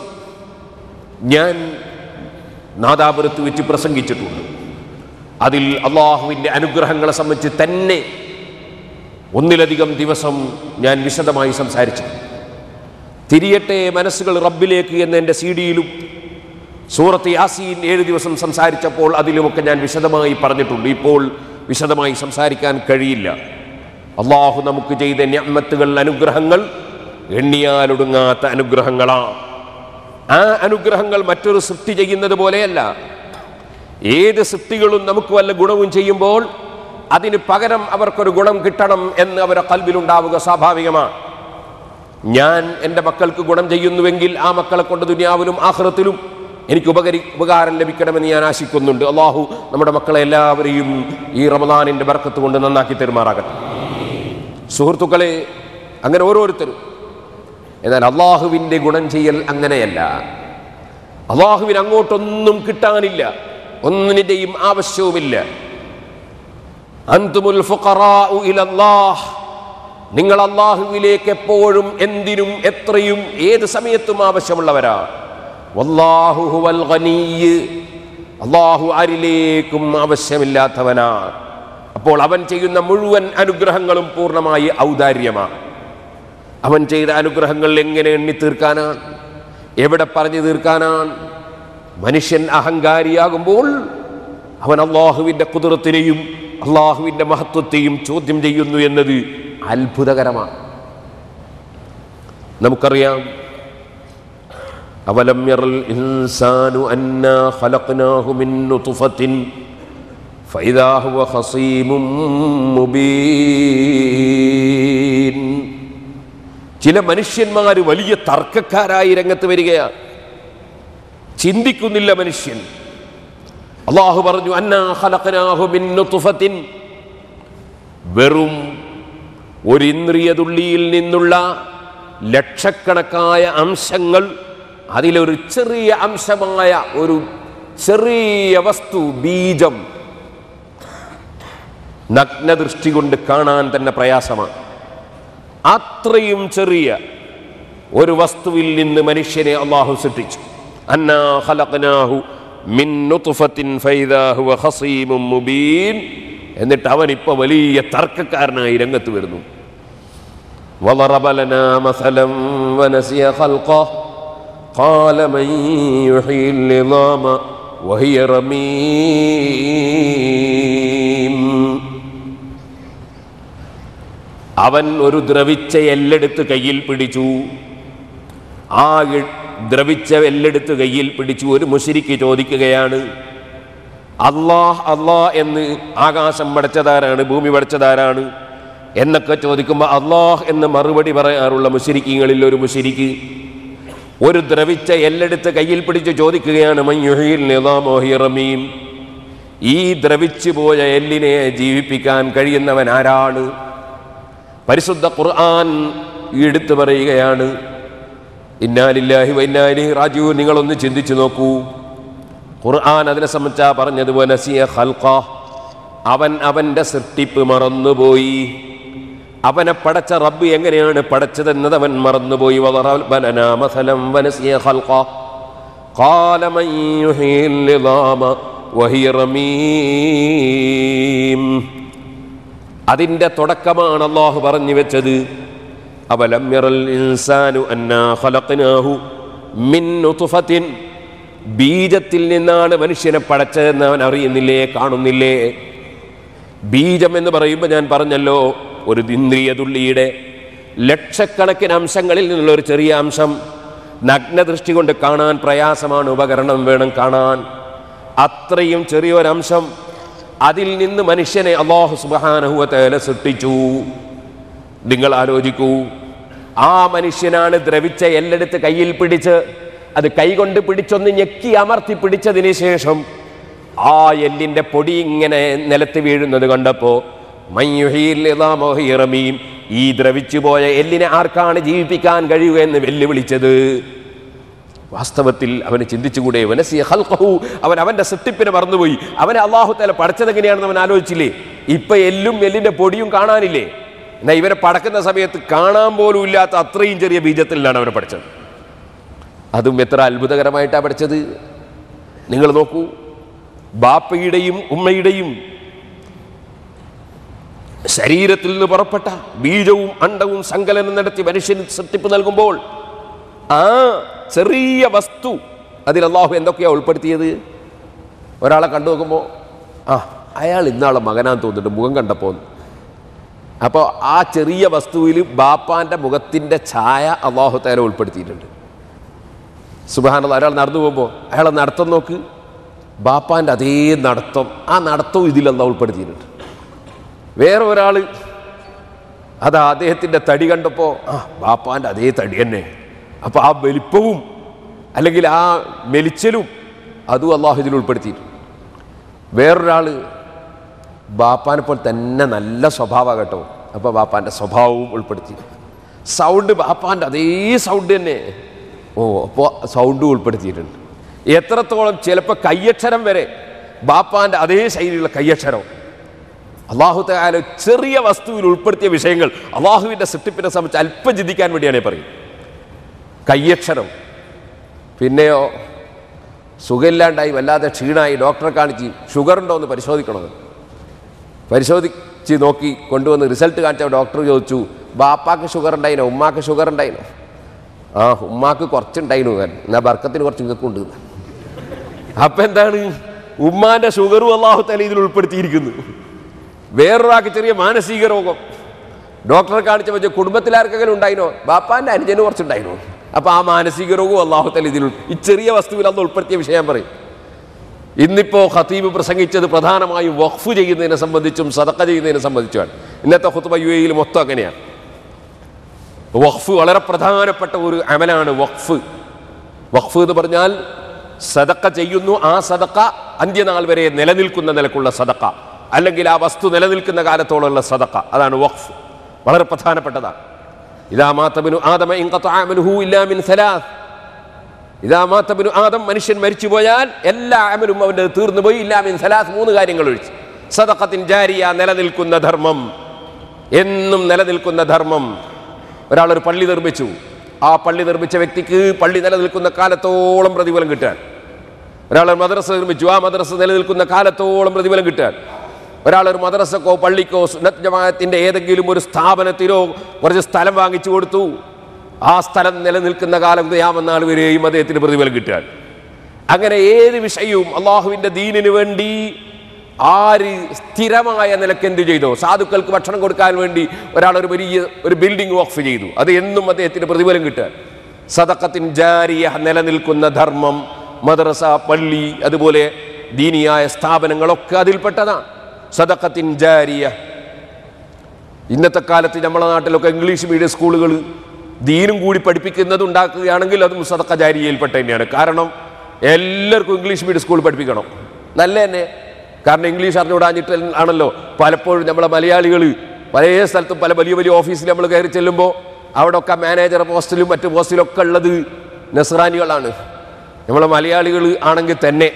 [SPEAKER 3] ഞാൻ നാദാപുരത്ത് വെച്ച് പ്രസംഗിച്ചിട്ടുണ്ട്. അതിൽ അള്ളാഹുവിന്റെ അനുഗ്രഹങ്ങളെ സംബന്ധിച്ച് തന്നെ ഒന്നിലധികം ദിവസം ഞാൻ വിശദമായി സംസാരിച്ചു. തിരിയട്ടെ മനസ്സുകൾ റബ്ബിലേക്ക് എന്ന എന്റെ സി ഡിയിലും സൂറത്ത് യാസീൻ ഏഴ് ദിവസം സംസാരിച്ചപ്പോൾ അതിലുമൊക്കെ ഞാൻ വിശദമായി പറഞ്ഞിട്ടുണ്ട്. ഇപ്പോൾ വിശദമായി സംസാരിക്കാൻ കഴിയില്ല. അള്ളാഹു നമുക്ക് ചെയ്ത ഞമ്മത്തുകൾ അനുഗ്രഹങ്ങൾ എണ്ണിയാലൊടുങ്ങാത്ത അനുഗ്രഹങ്ങളാ. ആ അനുഗ്രഹങ്ങൾ മറ്റൊരു സൃഷ്ടി ചെയ്യുന്നത് പോലെയല്ല. ഏത് സൃഷ്ടികളും നമുക്ക് വല്ല ഗുണവും ചെയ്യുമ്പോൾ അതിന് പകരം അവർക്കൊരു ഗുണം കിട്ടണം എന്ന് അവരുടെ കൽബിലുണ്ടാവുക സ്വാഭാവികമാണ്. ഞാൻ എന്റെ മക്കൾക്ക് ഗുണം ചെയ്യുന്നുവെങ്കിൽ ആ മക്കളെ കൊണ്ട് ദുനിയാവിലും ആഹ്റത്തിലും എനിക്ക് ഉപകരി ഉപകാരം ലഭിക്കണമെന്ന് ഞാൻ ആശിക്കുന്നുണ്ട്. അള്ളാഹു നമ്മുടെ മക്കളെ എല്ലാവരെയും ഈ റമദാനിന്റെ ബർക്കത്ത് കൊണ്ട് നന്നാക്കി തെരുമാറാകട്ടെ. സുഹൃത്തുക്കളെ അങ്ങനെ ഓരോരുത്തരും. എന്നാൽ അള്ളാഹുവിന്റെ ഗുണം ചെയ്യൽ അങ്ങനെയല്ല. അള്ളാഹുവിന് അങ്ങോട്ടൊന്നും കിട്ടാനില്ല. ഒന്നിന്റെയും ആവശ്യവുമില്ല. അന്തുമുൽ നിങ്ങൾ അള്ളാഹുവിലേക്ക് എപ്പോഴും എന്തിനും എത്രയും ഏത് സമയത്തും ആവശ്യമുള്ളവരാണ്. അള്ളാഹു ആരിലേക്കും ആവശ്യമില്ലാത്തവനാ അപ്പോൾ അവൻ ചെയ്യുന്ന മുഴുവൻ അനുഗ്രഹങ്ങളും പൂർണമായി ഔദാര്യമാണ്. അവൻ ചെയ്ത അനുഗ്രഹങ്ങൾ എങ്ങനെ എണ്ണി തീർക്കാനാണ്? എവിടെ പറഞ്ഞു തീർക്കാനാണ്? മനുഷ്യൻ അഹങ്കാരിയാകുമ്പോൾ അവൻ അള്ളാഹുവിന്റെ കുതിരത്തിനെയും അള്ളാഹുവിന്റെ മഹത്വത്തെയും ചോദ്യം ചെയ്യുന്നു എന്നത് അത്ഭുതകരമാണ്. നമുക്കറിയാം അവലം യറൽ ഇൻസാനു അന്നാ ഖലഖ്നാഹു മിൻ നുത്ഫത്തിൻ ഫൈദാ ഹുവ ഖസീമും മുബീൻ. ചില മനുഷ്യന്മാർ വലിയ തർക്കക്കാരായി രംഗത്ത് വരികയാണ്. ചിന്തിക്കുന്നില്ല മനുഷ്യൻ. അള്ളാഹു പറഞ്ഞു വെറും ഒരു ഇന്ദ്രിയ തുള്ളിയിൽ നിന്നുള്ള ലക്ഷക്കണക്കായ അംശങ്ങൾ അതിലൊരു ചെറിയ അംശമായ ഒരു ചെറിയ വസ്തു ബീജം നഗ്നദൃഷ്ടി കൊണ്ട് കാണാൻ തന്നെ പ്രയാസമാണ്. അത്രയും ചെറിയ ഒരു വസ്തുവിൽ നിന്ന് മനുഷ്യനെ അള്ളാഹു സൃഷ്ടിച്ചു. അന്നാ ഖലഖനാഹു മിൻ നുത്ഫത്തിൻ ഫൈദാ ഹുവ ഖസീമും മുബീൻ എന്നിട്ട് അവൻ ഇപ്പൊ വലിയ തർക്കക്കാരനായി രംഗത്ത് വരുന്നു وضرب لنا مثلا ونسي خلقه قال من يحيي العظام وهي رميم അവൻ ഒരു ദ്രവിച്ച എല്ലെടുത്ത് കയ്യിൽ പിടിച്ചു ആ ഇ- ദ്രവിച്ച എല്ലെടുത്ത് കയ്യിൽ പിടിച്ചു ഒരു മുഷിരിക്ക് ചോദിക്കുകയാണ്. അള്ളാഹ് അള്ളാഹ് എന്ന് ആകാശം പടച്ചതാരാണ് ഭൂമി പടച്ചതാരാണ് എന്നൊക്കെ ചോദിക്കുമ്പോൾ അള്ളാഹ് എന്ന് മറുപടി പറയാറുള്ള മുശരിക്കങ്ങളിൽ ഒരു മുഷിരിക്ക് ഒരു ദ്രവിച്ച എല്ലെടുത്ത് കയ്യിൽ പിടിച്ച് ചോദിക്കുകയാണ് മയ്യുഹിൽ നിളാമോ ഹി റമീം? ഈ ദ്രവിച്ചു പോയ എല്ലിനെ ജീവിപ്പിക്കാൻ കഴിയുന്നവൻ ആരാണ്? പരിശുദ്ധ ഖുർആൻ എടുത്തു പറയുകയാണ് ഇന്നാലില്ലാഹി വൈനാലി റാജു നിങ്ങളൊന്ന് ചിന്തിച്ചു നോക്കൂ. ഖുർആൻ അതിനെ സംബന്ധിച്ച പറഞ്ഞതുപോലെ സിയ ഹൽക്ക അവൻ അവന്റെ സൃഷ്ടിപ്പ് മറന്നുപോയി. അവനെ പടച്ച റബ്ബ് എങ്ങനെയാണ് പടച്ചതെന്നത് അവൻ മറന്നുപോയി. അതിന്റെ തുടക്കമാണ് അള്ളാഹു പറഞ്ഞു വെച്ചത്. ഇൻസാനു ഖലഖ്നാഹു മിൻ ബീജത്തിൽ നിന്നാണ് മനുഷ്യനെ പടച്ചതെന്ന് അവൻ അറിയുന്നില്ലേ കാണുന്നില്ലേ? ബീജം എന്ന് പറയുമ്പോൾ ഞാൻ പറഞ്ഞല്ലോ ഒരു ഇന്ദ്രിയ തുള്ളിയുടെ ലക്ഷക്കണക്കിന് അംശങ്ങളിൽ നിന്നുള്ള ഒരു ചെറിയ അംശം. നഗ്നദൃഷ്ടി കൊണ്ട് കാണാൻ പ്രയാസമാണ് ഉപകരണം വേണം കാണാൻ. അത്രയും ചെറിയൊരംശം അതിൽ നിന്ന് മനുഷ്യനെ അള്ളാഹു സുബാനഹുവ തേല സൃഷ്ടിച്ചു. നിങ്ങൾ ആലോചിക്കൂ ആ മനുഷ്യനാണ് ദ്രവിച്ച എല്ലെടുത്ത് കയ്യിൽ പിടിച്ച് അത് കൈകൊണ്ട് പിടിച്ചൊന്ന് ഞെക്കി അമർത്തി പിടിച്ചതിന് ശേഷം ആ എല്ലിന്റെ പൊടി ഇങ്ങനെ നിലത്ത് വീഴുന്നത് കണ്ടപ്പോ മയ്യുഹീൽ ഇളാമോ ഹിറമീം. ഈ ദ്രവിച്ചു പോയ എല്ലിനെ ആർക്കാണ് ജീവിപ്പിക്കാൻ കഴിയുക എന്ന് വെല്ലുവിളിച്ചത്? വാസ്തവത്തിൽ അവന് ചിന്തിച്ചുകൂടെ വനസിയ ഖൽഖഹു. അവൻ അവന്റെ സൃഷ്ടിപ്പിനെ മറന്നുപോയി. അവനെ അള്ളാഹു തല പഠിച്ചതെങ്ങനെയാണെന്ന് അവൻ ആലോചിച്ചില്ലേ? ഇപ്പൊ എല്ലും എല്ലിന്റെ പൊടിയും കാണാനില്ലേ? എന്നാ ഇവരെ പടക്കുന്ന സമയത്ത് കാണാൻ പോലും ഇല്ലാത്ത അത്രയും ചെറിയ ബീജത്തിലാണ് അവരെ പഠിച്ചത്. അതും എത്ര അത്ഭുതകരമായിട്ടാണ് പഠിച്ചത്. നിങ്ങൾ നോക്കൂ ബാപ്പയുടെയും ഉമ്മയുടെയും ശരീരത്തിൽ നിന്ന് പുറപ്പെട്ട ബീജവും അണ്ടവും സങ്കലനം നടത്തി മനുഷ്യന് സൃഷ്ടിപ്പ് നൽകുമ്പോൾ ആ ചെറിയ വസ്തു അതിൽ അള്ളാഹു എന്തൊക്കെയാ ഉൾപ്പെടുത്തിയത്? ഒരാളെ കണ്ടു നോക്കുമ്പോൾ ആ അയാൾ ഇന്നാളെ മകനാന്ന് തോന്നിട്ട് മുഖം കണ്ടപ്പോൾ അപ്പോൾ ആ ചെറിയ വസ്തുവിൽ ബാപ്പാന്റെ മുഖത്തിന്റെ ഛായ അള്ളാഹു തേല ഉൾപ്പെടുത്തിയിട്ടുണ്ട്. സുബാന ഒരാൾ നടന്നു പോകുമ്പോൾ അയാളെ നടത്തം നോക്ക്. ബാപ്പാന്റെ അതേ നടത്തം ആ നടത്തവും ഇതിലല്ല ഉൾപ്പെടുത്തിയിട്ടുണ്ട്. വേറെ ഒരാൾ അതാ അദ്ദേഹത്തിന്റെ തടി കണ്ടപ്പോൾ ആ ബാപ്പാന്റെ അതേ തടി തന്നെ. അപ്പോൾ ആ വലിപ്പവും അല്ലെങ്കിൽ ആ മെലിച്ചലും അതും അള്ളാഹു ഇതിൽ ഉൾപ്പെടുത്തിയിട്ടുണ്ട്. വേറൊരാൾ ബാപ്പാനെ പോലെ തന്നെ നല്ല സ്വഭാവം കേട്ടോ. അപ്പോൾ ബാപ്പാന്റെ സ്വഭാവവും ഉൾപ്പെടുത്തി. സൗണ്ട് ബാപ്പാന്റെ അതേ സൗണ്ട് തന്നെ. ഓ അപ്പോൾ സൗണ്ടും ഉൾപ്പെടുത്തിയിട്ടുണ്ട്. എത്രത്തോളം ചിലപ്പോൾ കയ്യക്ഷരം വരെ ബാപ്പാന്റെ അതേ ശൈലിയുള്ള കയ്യക്ഷരം. അള്ളാഹു ചെറിയ വസ്തുവിൽ ഉൾപ്പെടുത്തിയ വിഷയങ്ങൾ അള്ളാഹുവിന്റെ സൃഷ്ടിപ്പിനെ സംബന്ധിച്ച് അല്പം ചിന്തിക്കാൻ വേണ്ടിയാണ് ഞാൻ പറയും കയ്യക്ഷരം. പിന്നെയോ സുഖമില്ലാണ്ടായി വല്ലാതെ ക്ഷീണമായി ഡോക്ടറെ കാണിച്ച് ഷുഗർ ഉണ്ടോ എന്ന് പരിശോധിക്കണമെന്ന് പരിശോധിച്ച് നോക്കി കൊണ്ടുവന്ന് റിസൾട്ട് കാണിച്ച ഡോക്ടർ ചോദിച്ചു ബാപ്പാക്ക് ഷുഗർ ഉണ്ടായിനോ? ഉമ്മാക്ക് ഷുഗർ ഉണ്ടായിനോ? ആ ഉമ്മാക്ക് കുറച്ചുണ്ടായിരുന്നു എന്നാ ബർക്കത്തിന് കുറച്ച് ഇതൊക്കെ ഉണ്ട് അപ്പം എന്താണ്? ഉമ്മാന്റെ ഷുഗറും അള്ളാഹു തല ഇതിൽ ഉൾപ്പെടുത്തിയിരിക്കുന്നു. വേറൊരാൾക്ക് ചെറിയ മാനസിക രോഗം. ഡോക്ടറെ കാണിച്ച വെച്ച കുടുംബത്തിലാർക്കെങ്കിലും ഉണ്ടായിനോ? ബാപ്പാന്റെ അനുജന് കുറച്ചുണ്ടായിരുന്നു അപ്പോൾ ആ മാനസിക രോഗവും അള്ളാഹു തല ഇതിൽ ഈ ചെറിയ വസ്തുവിൽ അന്ന് ഉൾപ്പെടുത്തിയ വിഷയം പറയും. ഇന്നിപ്പോ ഖത്തീബ് പ്രസംഗിച്ചത് പ്രധാനമായും വഖഫ് ചെയ്യുന്നതിനെ സംബന്ധിച്ചും സദക്ക ചെയ്യുന്നതിനെ സംബന്ധിച്ചുമാണ്. ഇന്നത്തെ ഖുത്ബ യു എയിൽ മൊത്തം അങ്ങനെയാണ്. വഖഫ് വളരെ പ്രധാനപ്പെട്ട ഒരു അമലാണ് വഖഫ്. വഖഫ് എന്ന് പറഞ്ഞാൽ സദക്ക ചെയ്യുന്നു ആ സദക്ക അന്ത്യനാൾ വരെ നിലനിൽക്കുന്ന നിലക്കുള്ള സദക്ക അല്ലെങ്കിൽ ആ വസ്തു നിലനിൽക്കുന്ന കാലത്തോളമുള്ള സദക്ക അതാണ് വഖഫ്. വളരെ പ്രധാനപ്പെട്ടതാണ്. ഇതാ മാത്തബിനു ആദമ ഇൻഖത്തഅ അമലുഹു ഇല്ലാ മിൻ സലാസ്. ഇതാ മാത്തബിനു ആദം മനുഷ്യൻ മരിച്ചുപോയാൽ എല്ലാ അമലും അവന്റെ തീർന്നു പോയി. ഇല്ലാമിൻ സലാസ് മൂന്ന് കാര്യങ്ങൾ ഒഴിച്ച്. സദക്കത്തിൻ ജാരിയ നിലനിൽക്കുന്ന ധർമ്മം. എന്നും നിലനിൽക്കുന്ന ധർമ്മം. ഒരാൾ ഒരു പള്ളി നിർമ്മിച്ചു. ആ പള്ളി നിർമ്മിച്ച വ്യക്തിക്ക് പള്ളി നിലനിൽക്കുന്ന കാലത്തോളം പ്രതിഫലം കിട്ടാൻ. ഒരാൾ ഒരു മദ്രസ നിർമ്മിച്ചു. ആ മദ്രസ നിലനിൽക്കുന്ന കാലത്തോളം പ്രതിഫലം കിട്ടാൻ. ഒരാൾ ഒരു മദ്രസക്കോ പള്ളിക്കോ സുന്നത്ത് ജമാഅത്തിന്റെ ഏതെങ്കിലും ഒരു സ്ഥാപനത്തിനോ കുറച്ച് സ്ഥലം വാങ്ങിച്ചു കൊടുത്തു. ആ സ്ഥലം നിലനിൽക്കുന്ന കാലം യാമെന്നാൾ വരെയും അദ്ദേഹത്തിന് പ്രതിഫലം കിട്ടാൻ അങ്ങനെ ഏത് വിഷയവും അള്ളാഹുവിന്റെ ദീനിന് വേണ്ടി ആര് സ്ഥിരമായ നിലയ്ക്ക് എന്ത് ചെയ്തോ സാധുക്കൾക്ക് ഭക്ഷണം കൊടുക്കാൻ വേണ്ടി ഒരാൾ ഒരു വലിയ ഒരു ബിൽഡിംഗ് വഖഫ് ചെയ്തു. അത് എന്നും അദ്ദേഹത്തിന് പ്രതിഫലം കിട്ടുക സദക്കത്തിൻ ജാരിയ നിലനിൽക്കുന്ന ധർമ്മം മദ്രസ പള്ളി അതുപോലെ ദീനിയായ സ്ഥാപനങ്ങളൊക്കെ അതിൽപ്പെട്ടതാണ്. സദക്കത്തിൻ ജാരിയ ഇന്നത്തെ കാലത്ത് നമ്മുടെ നാട്ടിലൊക്കെ ഇംഗ്ലീഷ് മീഡിയം സ്കൂളുകൾ ദീനും കൂടി പഠിപ്പിക്കുന്നത് ഉണ്ടാക്കുകയാണെങ്കിൽ അത് മുസദക്ക ജാരിയയിൽപ്പെട്ട തന്നെയാണ് കാരണം എല്ലാവർക്കും ഇംഗ്ലീഷ് മീഡിയം സ്കൂളിൽ പഠിപ്പിക്കണം. നല്ല തന്നെ കാരണം ഇംഗ്ലീഷ് അറിഞ്ഞുകൂടാഞ്ഞിട്ട് ആണല്ലോ. പലപ്പോഴും നമ്മളെ മലയാളികൾ പല സ്ഥലത്തും പല വലിയ വലിയ ഓഫീസിൽ നമ്മൾ കയറി ചെല്ലുമ്പോൾ അവിടെ ഒക്കെ മാനേജർ പോസ്റ്റിലും മറ്റു പോസ്റ്റിലൊക്കെ ഉള്ളത് നസ്രാനികളാണ്. നമ്മളെ മലയാളികൾ ആണെങ്കിൽ തന്നെ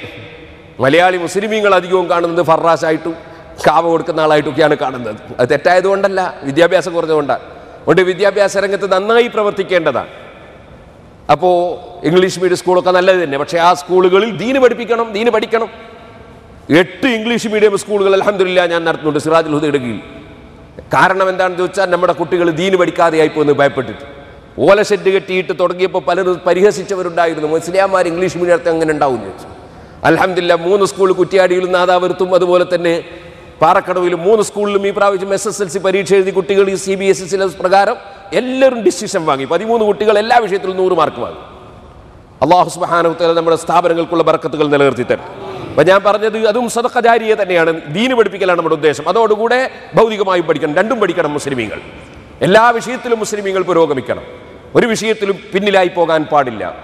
[SPEAKER 3] മലയാളി മുസ്ലിമീങ്ങൾ അധികവും കാണുന്നത് ഫറാസായിട്ടും കാവ കൊടുക്കുന്ന ആളായിട്ടൊക്കെയാണ് കാണുന്നത്. അത് തെറ്റായതുകൊണ്ടല്ല വിദ്യാഭ്യാസം കുറഞ്ഞതുകൊണ്ടാണ് അതുകൊണ്ട് വിദ്യാഭ്യാസ രംഗത്ത് നന്നായി പ്രവർത്തിക്കേണ്ടതാണ്. അപ്പോൾ ഇംഗ്ലീഷ് മീഡിയം സ്കൂളൊക്കെ നല്ലത് തന്നെ പക്ഷേ ആ സ്കൂളുകളിൽ ദീന് പഠിപ്പിക്കണം ദീന് പഠിക്കണം. എട്ട് ഇംഗ്ലീഷ് മീഡിയം സ്കൂളുകൾ അലഹമില്ല ഞാൻ നടത്തുന്നുണ്ട് സിറാജുൽ ഹുദയുടെ കീഴിൽ കാരണം എന്താണെന്ന് ചോദിച്ചാൽ നമ്മുടെ കുട്ടികൾ ദീന് പഠിക്കാതെയായി പോകുന്നത് ഭയപ്പെട്ടിട്ട്. ഓല ഷെഡ് കെട്ടിയിട്ട് തുടങ്ങിയപ്പോൾ പലരും പരിഹസിച്ചവരുണ്ടായിരുന്നു മുസ്ലിയാമാർ ഇംഗ്ലീഷ് മീഡിയത്തെ അങ്ങനെ ഉണ്ടാവും എന്ന് ചോദിച്ചു അലഹമില്ല മൂന്ന് സ്കൂൾ കുറ്റിയാടിയിൽ നാദാവരുത്തും അതുപോലെ തന്നെ പാറക്കടവിലും മൂന്ന് സ്കൂളിലും ഈ പ്രാവശ്യം എസ് എസ് എൽ സി പരീക്ഷ എഴുതി കുട്ടികൾ ഈ C B S E syllabus പ്രകാരം എല്ലാവരും ഡിസിഷൻ വാങ്ങി. പതിമൂന്ന് കുട്ടികൾ എല്ലാ വിഷയത്തിലും നൂറ് മാർക്ക് വാങ്ങി. അള്ളാഹു സുബാനുത്തല നമ്മുടെ സ്ഥാപനങ്ങൾക്കുള്ള ബർക്കത്തുകൾ നിലനിർത്തി അപ്പൊ ഞാൻ പറഞ്ഞത് അതും സദക്കജാരിയെ തന്നെയാണ്. ദീന് പഠിപ്പിക്കലാണ് നമ്മുടെ ഉദ്ദേശം. അതോടുകൂടെ ഭൗതികമായും പഠിക്കണം. രണ്ടും പഠിക്കണം മുസ്ലിമീങ്ങൾ. എല്ലാ വിഷയത്തിലും മുസ്ലിമീങ്ങൾ പുരോഗമിക്കണം. ഒരു വിഷയത്തിലും പിന്നിലായി പോകാൻ പാടില്ല.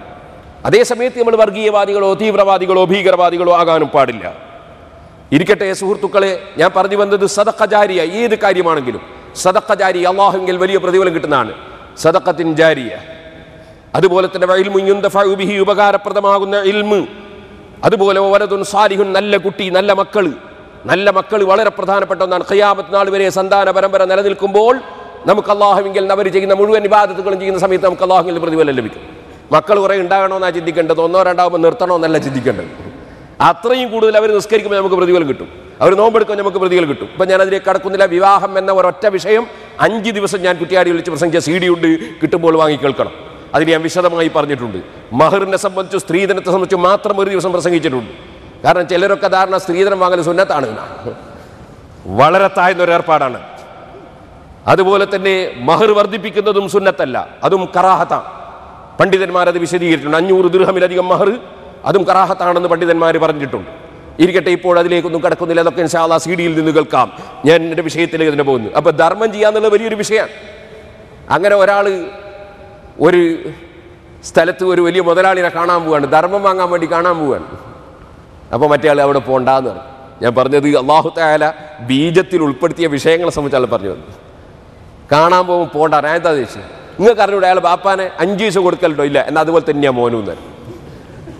[SPEAKER 3] അതേസമയത്ത് നമ്മൾ വർഗീയവാദികളോ തീവ്രവാദികളോ ഭീകരവാദികളോ ആകാനും പാടില്ല. ഇരിക്കട്ടെ സുഹൃത്തുക്കളെ ഞാൻ പറഞ്ഞു വന്നത് സദക്കജാരിയ ഏത് കാര്യമാണെങ്കിലും. സദക്കജാരി അള്ളാഹുങ്കിൽ വലിയ പ്രതിഫലം കിട്ടുന്നതാണ്. സദക്കത്തിൻ ജാരിയ. അതുപോലെ തന്നെ ബിഹി ഉപകാരപ്രദമാകുന്ന ഇൽമ്. അതുപോലെ വലതുൻ സാലിഹുൻ നല്ല കുട്ടി നല്ല മക്കൾ നല്ല മക്കൾ വളരെ പ്രധാനപ്പെട്ട ഒന്നാണ്. ഖയാമത്ത് നാൾ വരെ സന്താന പരമ്പര നിലനിൽക്കുമ്പോൾ നമുക്ക് അള്ളാഹുവിങ്കിൽ അവർ ചെയ്യുന്ന മുഴുവൻ വിവാദത്തുകളും ചെയ്യുന്ന സമയത്ത് നമുക്ക് അള്ളാഹുവിൽ പ്രതിഫലം ലഭിക്കും. മക്കൾ കുറെ ഉണ്ടാകണമെന്നാണ് ചിന്തിക്കേണ്ടത്? ഒന്നോ രണ്ടാവുമ്പോൾ നിർത്തണമെന്നല്ല ചിന്തിക്കേണ്ടത്. അത്രയും കൂടുതൽ അവർ നിസ്കരിക്കുമ്പോൾ നമുക്ക് പ്രതിഫലം കിട്ടും. അവർ നോമ്പെടുക്കുമ്പോൾ നമുക്ക് പ്രതികൾ കിട്ടും. ഇപ്പം ഞാൻ അതിലേക്ക് കടക്കുന്നില്ല വിവാഹം എന്ന ഒരൊറ്റ വിഷയം അഞ്ച് ദിവസം ഞാൻ കുറ്റിയാടി വിളിച്ച് പ്രസംഗിച്ച സി ഡി ഉണ്ട് കിട്ടുമ്പോൾ വാങ്ങി കേൾക്കണം. അതിന് ഞാൻ വിശദമായി പറഞ്ഞിട്ടുണ്ട്. മഹറിനെ സംബന്ധിച്ച് സ്ത്രീധനത്തെ സംബന്ധിച്ച് മാത്രം ഒരു ദിവസം പ്രസംഗിച്ചിട്ടുണ്ട്. കാരണം ചിലരൊക്കെ ധാരണ സ്ത്രീധനം വാങ്ങൽ സുന്നത്താണ്. വളരെ താഴ്ന്ന ഒരു ഏർപ്പാടാണ്. അതുപോലെ തന്നെ മഹർ വർദ്ധിപ്പിക്കുന്നതും സുന്നത്തല്ല അതും കറാഹത്താണ്. പണ്ഡിതന്മാരത് വിശദീകരിച്ചിട്ടുണ്ട്. അഞ്ഞൂറ് ദൃഹമിലധികം മഹർ അതും കറാഹത്താണെന്ന് പണ്ഡിതന്മാർ പറഞ്ഞിട്ടുണ്ട്. ഇരിക്കട്ടെ ഇപ്പോൾ അതിലേക്കൊന്നും കിടക്കുന്നില്ല. അതൊക്കെ ഇൻഷാല്ല സി ഡിയിൽ നിന്ന് കേൾക്കാം. ഞാൻ എന്റെ വിഷയത്തിലേക്ക് തന്നെ പോകുന്നു. അപ്പോൾ ധർമ്മം ചെയ്യാന്നുള്ള വലിയൊരു വിഷയമാണ് അങ്ങനെ ഒരാൾ ഒരു സ്ഥലത്ത് ഒരു വലിയ മുതലാളിനെ കാണാൻ പോവാണ്. ധർമ്മം വാങ്ങാൻ വേണ്ടി കാണാൻ പോവാണ്. അപ്പോൾ മറ്റേ ആൾ അവിടെ പോണ്ടാന്ന് പറഞ്ഞു. ഞാൻ പറഞ്ഞത് അള്ളാഹു തായാല ബീജത്തിൽ ഉൾപ്പെടുത്തിയ വിഷയങ്ങളെ സംബന്ധിച്ചാണ് പറഞ്ഞു വന്നത് കാണാൻ പോകുമ്പോൾ പോണ്ട ഞാൻ എന്താ ചോദിച്ചു നിങ്ങൾക്ക് അറിഞ്ഞൂടെ അയാൾ ബാപ്പാനെ അഞ്ച് ദിവസം കൊടുക്കലുണ്ടോ? ഇല്ല. എന്നാൽ അതുപോലെ തന്നെയാണ് മോനും തന്നെ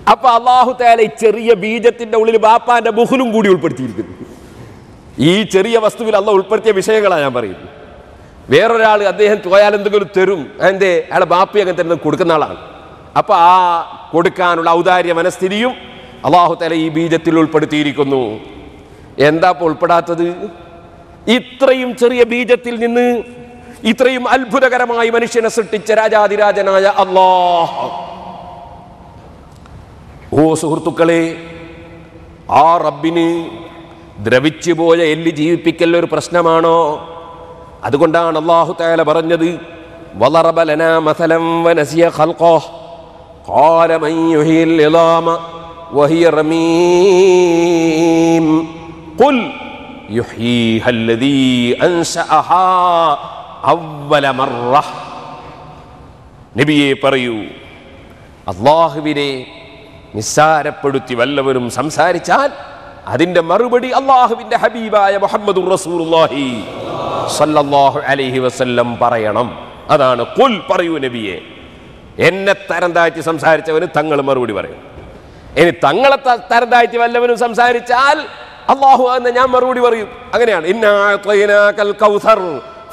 [SPEAKER 3] അപ്പൊ അള്ളാഹു താല ഈ ചെറിയ ബീജത്തിന്റെ ഉള്ളിൽ ബാപ്പാന്റെ ബുഹുലും കൂടി ഉൾപ്പെടുത്തിയിരിക്കുന്നു. ഈ ചെറിയ വസ്തുവിൽ അള്ള ഉൾപ്പെടുത്തിയ വിഷയങ്ങളാണ് ഞാൻ പറയുന്നത്. വേറൊരാൾ അദ്ദേഹം പോയാൽ എന്തെങ്കിലും തരും എന്റെ അയാളെ ബാപ്പി അങ്ങനെ തരുന്നത് കൊടുക്കുന്ന ആളാണ്. അപ്പൊ ആ കൊടുക്കാനുള്ള ഔദാര്യ മനസ്ഥിതിയും അള്ളാഹു തല ഈ ബീജത്തിൽ ഉൾപ്പെടുത്തിയിരിക്കുന്നു. എന്താ ഇപ്പോൾ ഉൾപ്പെടാത്തത്? ഇത്രയും ചെറിയ ബീജത്തിൽ നിന്ന് ഇത്രയും അത്ഭുതകരമായി മനുഷ്യനെ സൃഷ്ടിച്ച രാജാതിരാജനായ അള്ളാഹ് ഓ സുഹൃത്തുക്കളെ ആ റബ്ബിന് ദ്രവിച്ചു പോയ എല്ല് ജീവിപ്പിക്കൽ ഒരു പ്രശ്നമാണോ അതുകൊണ്ടാണ് അള്ളാഹു തആല പറഞ്ഞത് وضرب لنا مثلا ونسي خلقه قال من يحيي العظام وهي رميم قل يحييها الذي أنشأها أول مرة നബിയെ പറയൂ അള്ളാഹുവിനെ നിസ്സാരപ്പെടുത്തി വല്ലവരും സംസാരിച്ചാൽ അതിന്റെ മറുപടി അള്ളാഹുവിന്റെ ഹബീബായ മുഹമ്മദ് റസൂലുള്ളാഹി അലൈഹി വസല്ലം പറയണം. അതാണ് കുൽ പറയൂ നബിയെ. എന്നെ തരം താഴ്ത്തി സംസാരിച്ചവന് തങ്ങൾ മറുപടി പറയും. ഇനി തങ്ങളെ തരം താഴ്ത്തി വല്ലവനും സംസാരിച്ചാൽ അള്ളാഹു എന്ന് ഞാൻ മറുപടി പറയും. അങ്ങനെയാണ്. ഇന്ന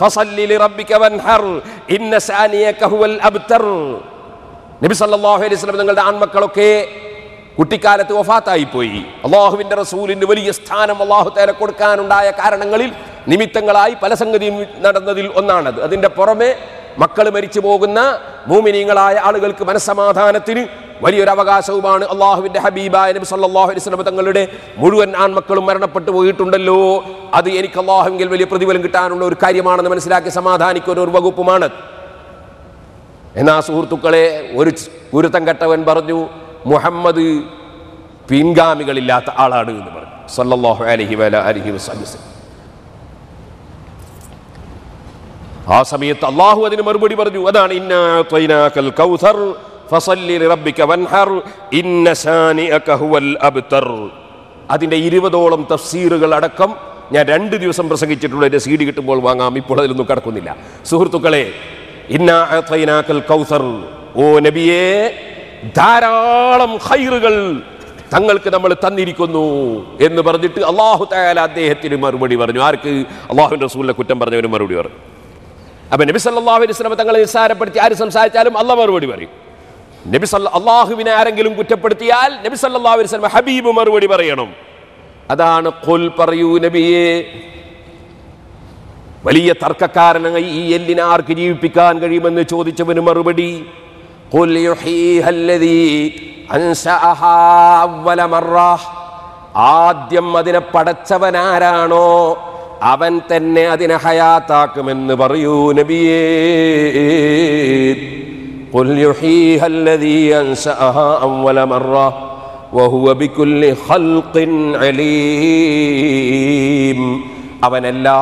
[SPEAKER 3] ഫസല്ലി ലിറബ്ബിക വൻഹർ ഇന്ന സാനിയക ഹുവൽ അബ്തർ നബി സല്ലാഹു അലൈഹി സ്വലം നിങ്ങളുടെ ആൺമക്കളൊക്കെ കുട്ടിക്കാലത്ത് വഫാത്തായി പോയി അള്ളാഹുവിന്റെ റസൂലിന് വലിയ സ്ഥാനം അള്ളാഹു തേരെ കൊടുക്കാനുണ്ടായ കാരണങ്ങളിൽ നിമിത്തങ്ങളായി പല സംഗതിയും നടന്നതിൽ ഒന്നാണത്. അതിന്റെ പുറമെ മക്കൾ മരിച്ചു പോകുന്ന മൂമിനീങ്ങളായ ആളുകൾക്ക് മനസ്സമാധാനത്തിന് വലിയൊരു അവകാശവുമാണ് അള്ളാഹുവിന്റെ ഹബീബായ നബി സല്ലാഹു അലൈഹി സ്വലം തങ്ങളുടെ മുഴുവൻ ആൺമക്കളും മരണപ്പെട്ടു പോയിട്ടുണ്ടല്ലോ. അത് എനിക്ക് അള്ളാഹുവിൽ വലിയ പ്രതിഫലം കിട്ടാനുള്ള ഒരു കാര്യമാണെന്ന് മനസ്സിലാക്കി സമാധാനിക്കുന്ന ഒരു വകുപ്പുമാണ് എന്നാ സുഹൃത്തുക്കളെ ഒരു ഗുരുത്തം കെട്ടവൻ പറഞ്ഞു മുഹമ്മദ് പിൻഗാമികളില്ലാത്ത ആളാണ് എന്ന് പറഞ്ഞു. സല്ലാഹു അലഹി വല അലഹി വസല്ലം. ആ സമയത്ത് അള്ളാഹു അതിന് മറുപടി പറഞ്ഞു അതാണ് അതിന്റെ ഇരുപതോളം തഫ്സീറുകൾ അടക്കം ഞാൻ രണ്ട് ദിവസം പ്രസംഗിച്ചിട്ടുള്ള എന്റെ സി കിട്ടുമ്പോൾ വാങ്ങാം ഇപ്പോൾ അതിലൊന്നും കിടക്കുന്നില്ല. സുഹൃത്തുക്കളെ കൗസർ. ഓ നബിയേ ധാരാളം ഖൈറുകൾ തങ്ങൾക്ക് നമ്മൾ തന്നിരിക്കുന്നു. എന്ന് പറഞ്ഞിട്ട് അള്ളാഹു തായാല അദ്ദേഹത്തിന് മറുപടി പറഞ്ഞു. ആർക്ക്? അള്ളാഹുവിന്റെ റസൂലിനെ കുറ്റം പറഞ്ഞവന് മറുപടി പറഞ്ഞു. അപ്പൊ നബി സല്ലല്ലാഹു അലൈഹി തങ്ങളെ നിസ്സാരപ്പെടുത്തി ആര് സംസാരിച്ചാലും അല്ല മറുപടി പറയും. നബി സല്ല അള്ളാഹുവിനെ ആരെങ്കിലും കുറ്റപ്പെടുത്തിയാൽ നബി സല്ലല്ലാഹു അലൈഹി ഹബീബ് മറുപടി പറയണം. അതാണ് കൊൽ പറയൂ നബിയെ വലിയ തർക്കക്കാരനായി ഈ എല്ലിനെ ആർക്ക് ജീവിപ്പിക്കാൻ കഴിയുമെന്ന് ചോദിച്ചവന് മറുപടി ആദ്യം അതിനെ പടച്ചവനാരാണോ അവൻ തന്നെ അതിനെ ഹയാത്താക്കുമെന്ന് പറയൂ നബിയേ. വഹുവ ബിക്കുല്ലി അല്ലദീ അൻശഅഹാ അവ്വല മറ وهو بكل خلق عليم അവൻ എല്ലാ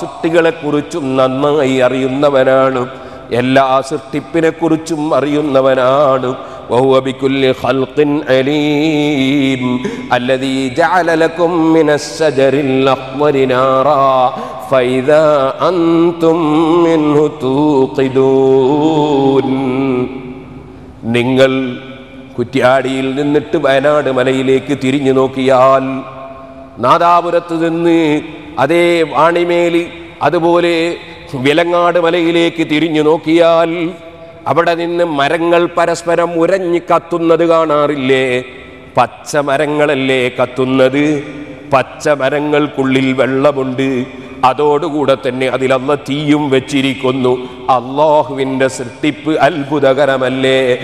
[SPEAKER 3] സൃഷ്ടികളെ കുറിച്ചും നന്നായി അറിയുന്നവനാണ് എല്ലാ സൃഷ്ടിപ്പിനെ കുറിച്ചും അറിയുന്നവനാണ് وهو بكل خلق عليم الذي جعل لكم من الشجر الأخضر نارا فإذا أنتم منه توقدون നിങ്ങൾ കുറ്റ്യാടിയിൽ നിന്നിട്ട് വയനാട് മലയിലേക്ക് തിരിഞ്ഞു നോക്കിയാൽ നാദാപുരത്ത് നിന്ന് അതേ വാണിമേലി അതുപോലെ വിലങ്ങാട് മലയിലേക്ക് തിരിഞ്ഞു നോക്കിയാൽ അവിടെ നിന്ന് മരങ്ങൾ പരസ്പരം ഉരഞ്ഞു കത്തുന്നത് കാണാറില്ലേ? പച്ച മരങ്ങളല്ലേ കത്തുന്നത്? പച്ച മരങ്ങൾക്കുള്ളിൽ വെള്ളമുണ്ട്. അതോടുകൂടെ തന്നെ അതിലല്ല തീയും വെച്ചിരിക്കുന്നു. അള്ളാഹുവിന്റെ സൃഷ്ടിപ്പ് അത്ഭുതകരമല്ലേ?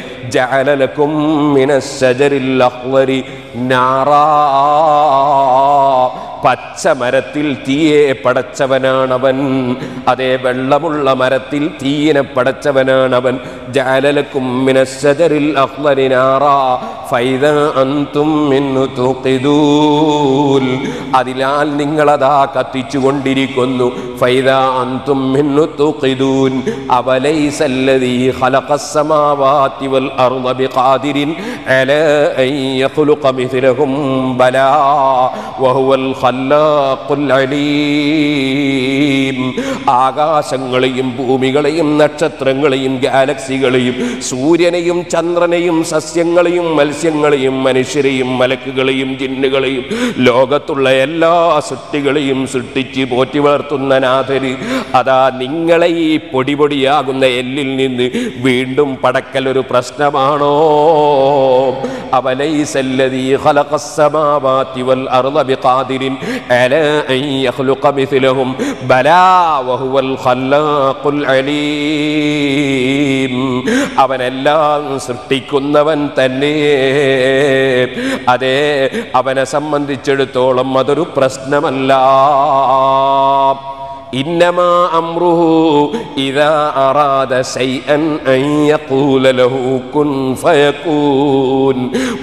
[SPEAKER 3] നാറാ. പച്ച മരത്തിൽ തീയെ പടച്ചവനാണവൻ. അതേ വെള്ളമുള്ള മരത്തിൽ തീയിനെ പടച്ചവനാണവൻ. ജാലലക്കും മിനശ്ശജരിൽ അഹ്വരി നാറാ. ഫൈദ അന്തും മിന്നു തൂഖിദൂൻ അതിനാൽ നിങ്ങളതാ കത്തിച്ചുകൊണ്ടിരിക്കുന്നു ഫൈദ അന്തും മിന്നു അവലൈസല്ലദീ ബലാ. വഹുവൽ ഖല്ലാഖുൽ അലീം. ആകാശങ്ങളെയും ഭൂമികളെയും നക്ഷത്രങ്ങളെയും ഗാലക്സികളെയും സൂര്യനെയും ചന്ദ്രനെയും സസ്യങ്ങളെയും മത്സ്യങ്ങളെയും മനുഷ്യരെയും മലക്കുകളെയും ജിന്നുകളെയും ലോകത്തുള്ള എല്ലാ സൃഷ്ടികളെയും സൃഷ്ടിച്ച് പോറ്റി വളർത്തുന്ന നാഥര് അതാ നിങ്ങളെ ഈ പൊടി പൊടിയാകുന്ന എല്ലിൽ നിന്ന് വീണ്ടും പടക്കൽ ഒരു പ്രശ്നമാണോ? അവലൈസല്ലദീ വൽ അർള ഖല്ലാഖുൽ അലീം. അവനെല്ലാം സൃഷ്ടിക്കുന്നവൻ തന്നെ. അതെ അവനെ സംബന്ധിച്ചിടത്തോളം അതൊരു പ്രശ്നമല്ല. อบ إنما أمره إذا أراد شيئا أن يقول له كن فيكون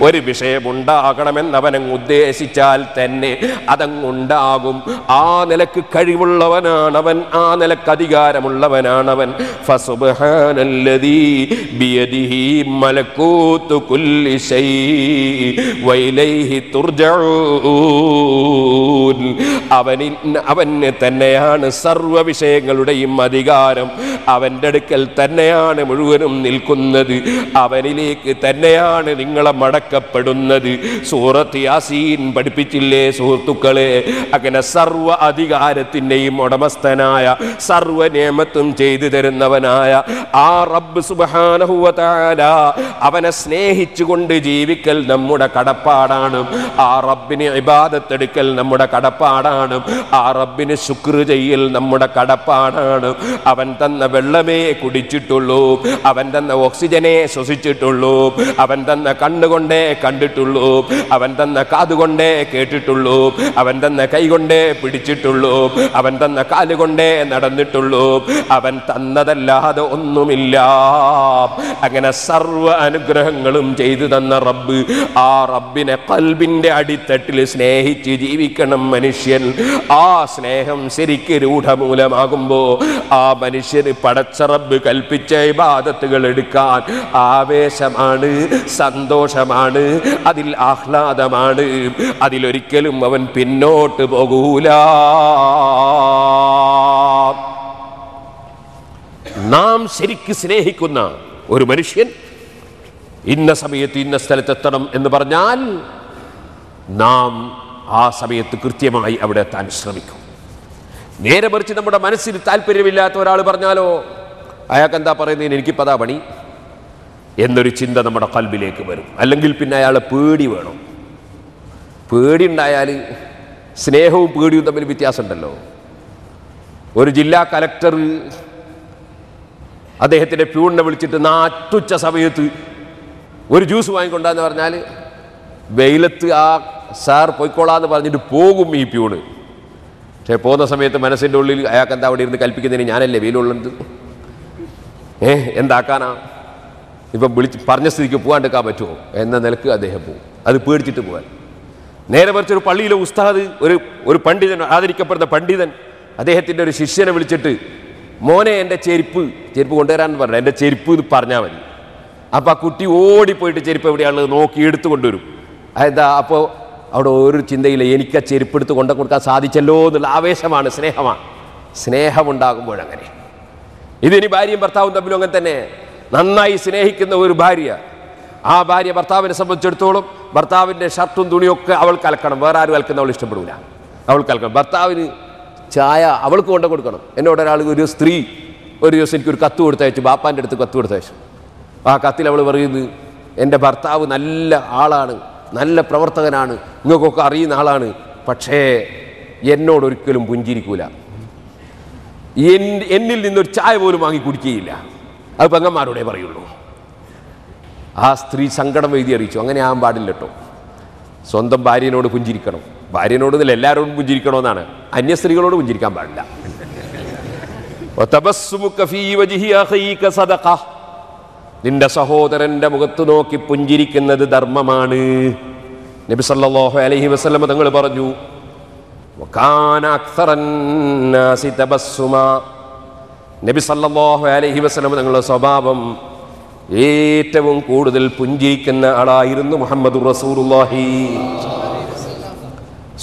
[SPEAKER 3] ഒരു വിഷയമുണ്ടാകണമെന്ന് അവനങ്ങ് ഉദ്ദേശിച്ചാൽ തന്നെ അതങ്ങുണ്ടാകും ആ നിലക്ക് കഴിവുള്ളവനാണവൻ ആ നിലക്ക് അധികാരമുള്ളവനാണവൻ ഫസുബ്ഹാനല്ലദീ ബിയദിഹി മലക്കൂത്തു കുല്ലി ശൈ വൈലൈഹി തുർജഊൻ അവനിൽ അവന് തന്നെയാണ് സർവ വിഷയങ്ങളുടെയും അധികാരം അവന്റെ അടുക്കൽ തന്നെയാണ് മുഴുവനും നിൽക്കുന്നത്. അവനിലേക്ക് തന്നെയാണ് നിങ്ങളെ മടക്കപ്പെടുന്നത്. സൂറത്ത് യാസീൻ പഠിപ്പിച്ചില്ലേ സുഹൃത്തുക്കളെ? അങ്ങനെ സർവ അധികാരത്തിന്റെയും ഉടമസ്ഥനായ സർവ നിയമത്തും ചെയ്തു തരുന്നവനായ ആ റബ്ബ് സുബാനഹുവല അവനെ സ്നേഹിച്ചുകൊണ്ട് ജീവിക്കൽ നമ്മുടെ കടപ്പാടാണ്. ആ റബ്ബിന് ഇബാദത്തെടുക്കൽ നമ്മുടെ കടപ്പാടാണ്. ആ റബ്ബിന് ശുക്ർ ചെയ്യൽ നമ്മുടെ കടപ്പാടാണ്. അവൻ തന്ന വെള്ളമേ കുടിച്ചിട്ടുള്ളൂ. അവൻ തന്ന ഓക്സിജനെ ശ്വസിച്ചിട്ടുള്ളൂ. അവൻ തന്ന കണ്ണുകൊണ്ടേ കണ്ടിട്ടുള്ളൂ. അവൻ തന്ന കാതുകൊണ്ടേ കേട്ടിട്ടുള്ളൂ. അവൻ തന്ന കൈകൊണ്ടേ പിടിച്ചിട്ടുള്ളൂ. അവൻ തന്ന കാലുകൊണ്ടേ നടന്നിട്ടുള്ളൂ. അവൻ തന്നതല്ലാതെ ഒന്നുമില്ല. അങ്ങനെ സർവ അനുഗ്രഹങ്ങളും ചെയ്തു തന്ന റബ്ബ് ആ റബ്ബിനെ കൽബിന്റെ അടിത്തട്ടിൽ സ്നേഹിച്ച് ജീവിക്കണം മനുഷ്യൻ. ആ സ്നേഹം ശരിക്ക് രൂഢമൂലമാകുമ്പോ ആ മനുഷ്യന് പടച്ച റബ്ബ് കൽപ്പിച്ച ഇബാദത്തുകൾ എടുക്കാൻ ആവേശമാണ് സന്തോഷമാണ് അതിൽ ആഹ്ലാദമാണ്. അതിലൊരിക്കലും അവൻ പിന്നോട്ട് പോകൂല. നാം ശരിക്ക് സ്നേഹിക്കുന്ന ഒരു മനുഷ്യൻ ഇന്ന സമയത്ത് ഇന്ന സ്ഥലത്തെത്തണം എന്ന് പറഞ്ഞാൽ നാം ആ സമയത്ത് കൃത്യമായി അവിടെ എത്താൻ ശ്രമിക്കും. നേരെ മറിച്ച് നമ്മുടെ മനസ്സിൽ താല്പര്യമില്ലാത്ത ഒരാൾ പറഞ്ഞാലോ? അയാൾക്ക് എന്താ പറയുന്നതിന് എനിക്കിപ്പതാ പണി. എന്നൊരു ചിന്ത നമ്മുടെ കൽബിലേക്ക് വരും. അല്ലെങ്കിൽ പിന്നെ അയാളെ പേടി വേണം. പേടി ഉണ്ടായാൽ സ്നേഹവും പേടിയും തമ്മിൽ വ്യത്യാസമുണ്ടല്ലോ. ഒരു ജില്ലാ കലക്ടർ അദ്ദേഹത്തിന്റെ പ്യൂണിനെ വിളിച്ചിട്ട് നാട്ടുച്ച സമയത്ത് ഒരു ജ്യൂസ് വാങ്ങിക്കൊണ്ടാന്ന് പറഞ്ഞാൽ വെയിലത്ത് ആ സാർ പൊയ്ക്കോളാന്ന് പറഞ്ഞിട്ട് പോകും ഈ പ്യൂണ് പക്ഷേ പോകുന്ന സമയത്ത് മനസ്സിന്റെ ഉള്ളിൽ അയാൾക്ക് എന്താ അവിടെ ഇരുന്ന് കൽപ്പിക്കുന്നതിന് ഞാനല്ലേ വെയിലുള്ളത് ഏ എന്താക്കാനാ? ഇപ്പം വിളിച്ച് പറഞ്ഞ സ്ഥിതിക്ക് പോകാണ്ടിരിക്കാൻ പറ്റുമോ? എന്ന നിലയ്ക്ക് അദ്ദേഹം പോകും. അത് പേടിച്ചിട്ട് പോകാൻ. നേരെ മറിച്ച് ഒരു പള്ളിയിലെ ഉസ്താദ് ഒരു ഒരു പണ്ഡിതൻ ആദരിക്കപ്പെടുന്ന പണ്ഡിതൻ അദ്ദേഹത്തിന്റെ ഒരു ശിഷ്യനെ വിളിച്ചിട്ട് മോനെ എന്റെ ചെരുപ്പ് ചെരുപ്പ് കൊണ്ടുവരാമെന്ന് പറഞ്ഞു. എന്റെ ചെരുപ്പ് എന്ന് പറഞ്ഞാൽ മതി. അപ്പോൾ ആ കുട്ടി ഓടിപ്പോയിട്ട് ചെരുപ്പ് എവിടെയാണുള്ളത് നോക്കി എടുത്തു കൊണ്ടുവരും അതെന്താ? അപ്പോൾ അവിടെ ഒരു ചിന്തയിൽ എനിക്ക് ആ ചെരുപ്പ് എടുത്ത് കൊണ്ടു കൊടുക്കാൻ സാധിച്ചല്ലോ എന്നുള്ള ആവേശമാണ് സ്നേഹമാണ്. സ്നേഹമുണ്ടാകുമ്പോഴങ്ങനെ ഇതിനി ഭാര്യയും ഭർത്താവും തമ്മിലും അങ്ങനെ തന്നെ. നന്നായി സ്നേഹിക്കുന്ന ഒരു ഭാര്യ. ആ ഭാര്യ ഭർത്താവിനെ സംബന്ധിച്ചിടത്തോളം ഭർത്താവിന്റെ ഷർട്ടും തുണിയൊക്കെ അവൾ കലക്കണം വേറെ ആരും കലക്കുന്ന അവൾ ഇഷ്ടപ്പെടില്ല അവൾ കലക്കണം ഭർത്താവിന് ചായ അവൾക്ക് കൊണ്ടു കൊടുക്കണം. എന്നോട് ഒരാൾ ഒരു സ്ത്രീ ഒരു ദിവസം എനിക്ക് ഒരു കത്ത് കൊടുത്തയച്ചു ബാപ്പാന്റെ അടുത്ത് കത്ത് കൊടുത്തയച്ചു ആ കത്തിൽ അവൾ പറയുന്നത് എന്റെ ഭർത്താവ് നല്ല ആളാണ്. നല്ല പ്രവർത്തകനാണ്. നിങ്ങൾക്കൊക്കെ അറിയുന്ന ആളാണ്. പക്ഷേ എന്നോടൊരിക്കലും പുഞ്ചിരിക്കൂല. എന്നിൽ നിന്നൊരു ചായ പോലും വാങ്ങി കുടിക്കുകയില്ല. അത് പെങ്ങന്മാരോടെ പറയുള്ളൂ. ആ സ്ത്രീ സങ്കടം എഴുതി അറിയിച്ചു. അങ്ങനെ ആകാൻ പാടില്ല കേട്ടോ സ്വന്തം ഭാര്യനോട് പുഞ്ചിരിക്കണം. ഭാര്യനോട് എന്നല്ല എല്ലാവരോടും പുഞ്ചിരിക്കണമെന്നാണ്. അന്യ സ്ത്രീകളോട് പുഞ്ചിരിക്കാൻ പാടില്ല. നിന്റെ സഹോദരന്റെ മുഖത്ത് നോക്കി പുഞ്ചിരിക്കുന്നത് ധർമ്മമാണ്. നബി സല്ലല്ലാഹു അലൈഹി വസല്ലം തങ്ങൾ പറഞ്ഞു നബി സല്ലല്ലാഹു അലൈഹി വസല്ലം തങ്ങളുടെ സ്വഭാവം ഏറ്റവും കൂടുതൽ പുഞ്ചിരിക്കുന്ന ആളായിരുന്നു മുഹമ്മദ് റസൂലുള്ളാഹി.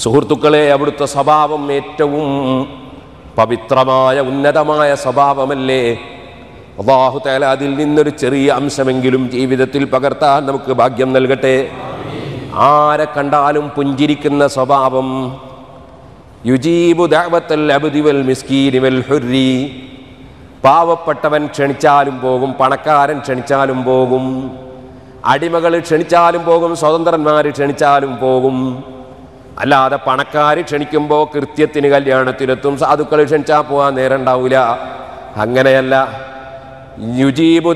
[SPEAKER 3] സുഹൃത്തുക്കളെ അവിടുത്തെ സ്വഭാവം ഏറ്റവും പവിത്രമായ ഉന്നതമായ സ്വഭാവമല്ലേ? അള്ളാഹു തേല അതിൽ നിന്നൊരു ചെറിയ അംശമെങ്കിലും ജീവിതത്തിൽ പകർത്താൻ നമുക്ക് ഭാഗ്യം നൽകട്ടെ. ആരെ കണ്ടാലും പുഞ്ചിരിക്കുന്ന സ്വഭാവം. യുജീബു ദഅവത്തൽ അബുദിവൽ വൽ ഹുരി പാവപ്പെട്ടവൻ ക്ഷണിച്ചാലും പോകും പണക്കാരൻ ക്ഷണിച്ചാലും പോകും. അടിമകൾ ക്ഷണിച്ചാലും പോകും സ്വതന്ത്രന്മാർ ക്ഷണിച്ചാലും പോകും. അല്ലാതെ പണക്കാർ ക്ഷണിക്കുമ്പോൾ കൃത്യത്തിന് കല്യാണത്തിനെത്തും സാധുക്കൾ ക്ഷണിച്ചാൽ പോകാൻ നേരം ഉണ്ടാവില്ല അങ്ങനെയല്ല. യുജീബു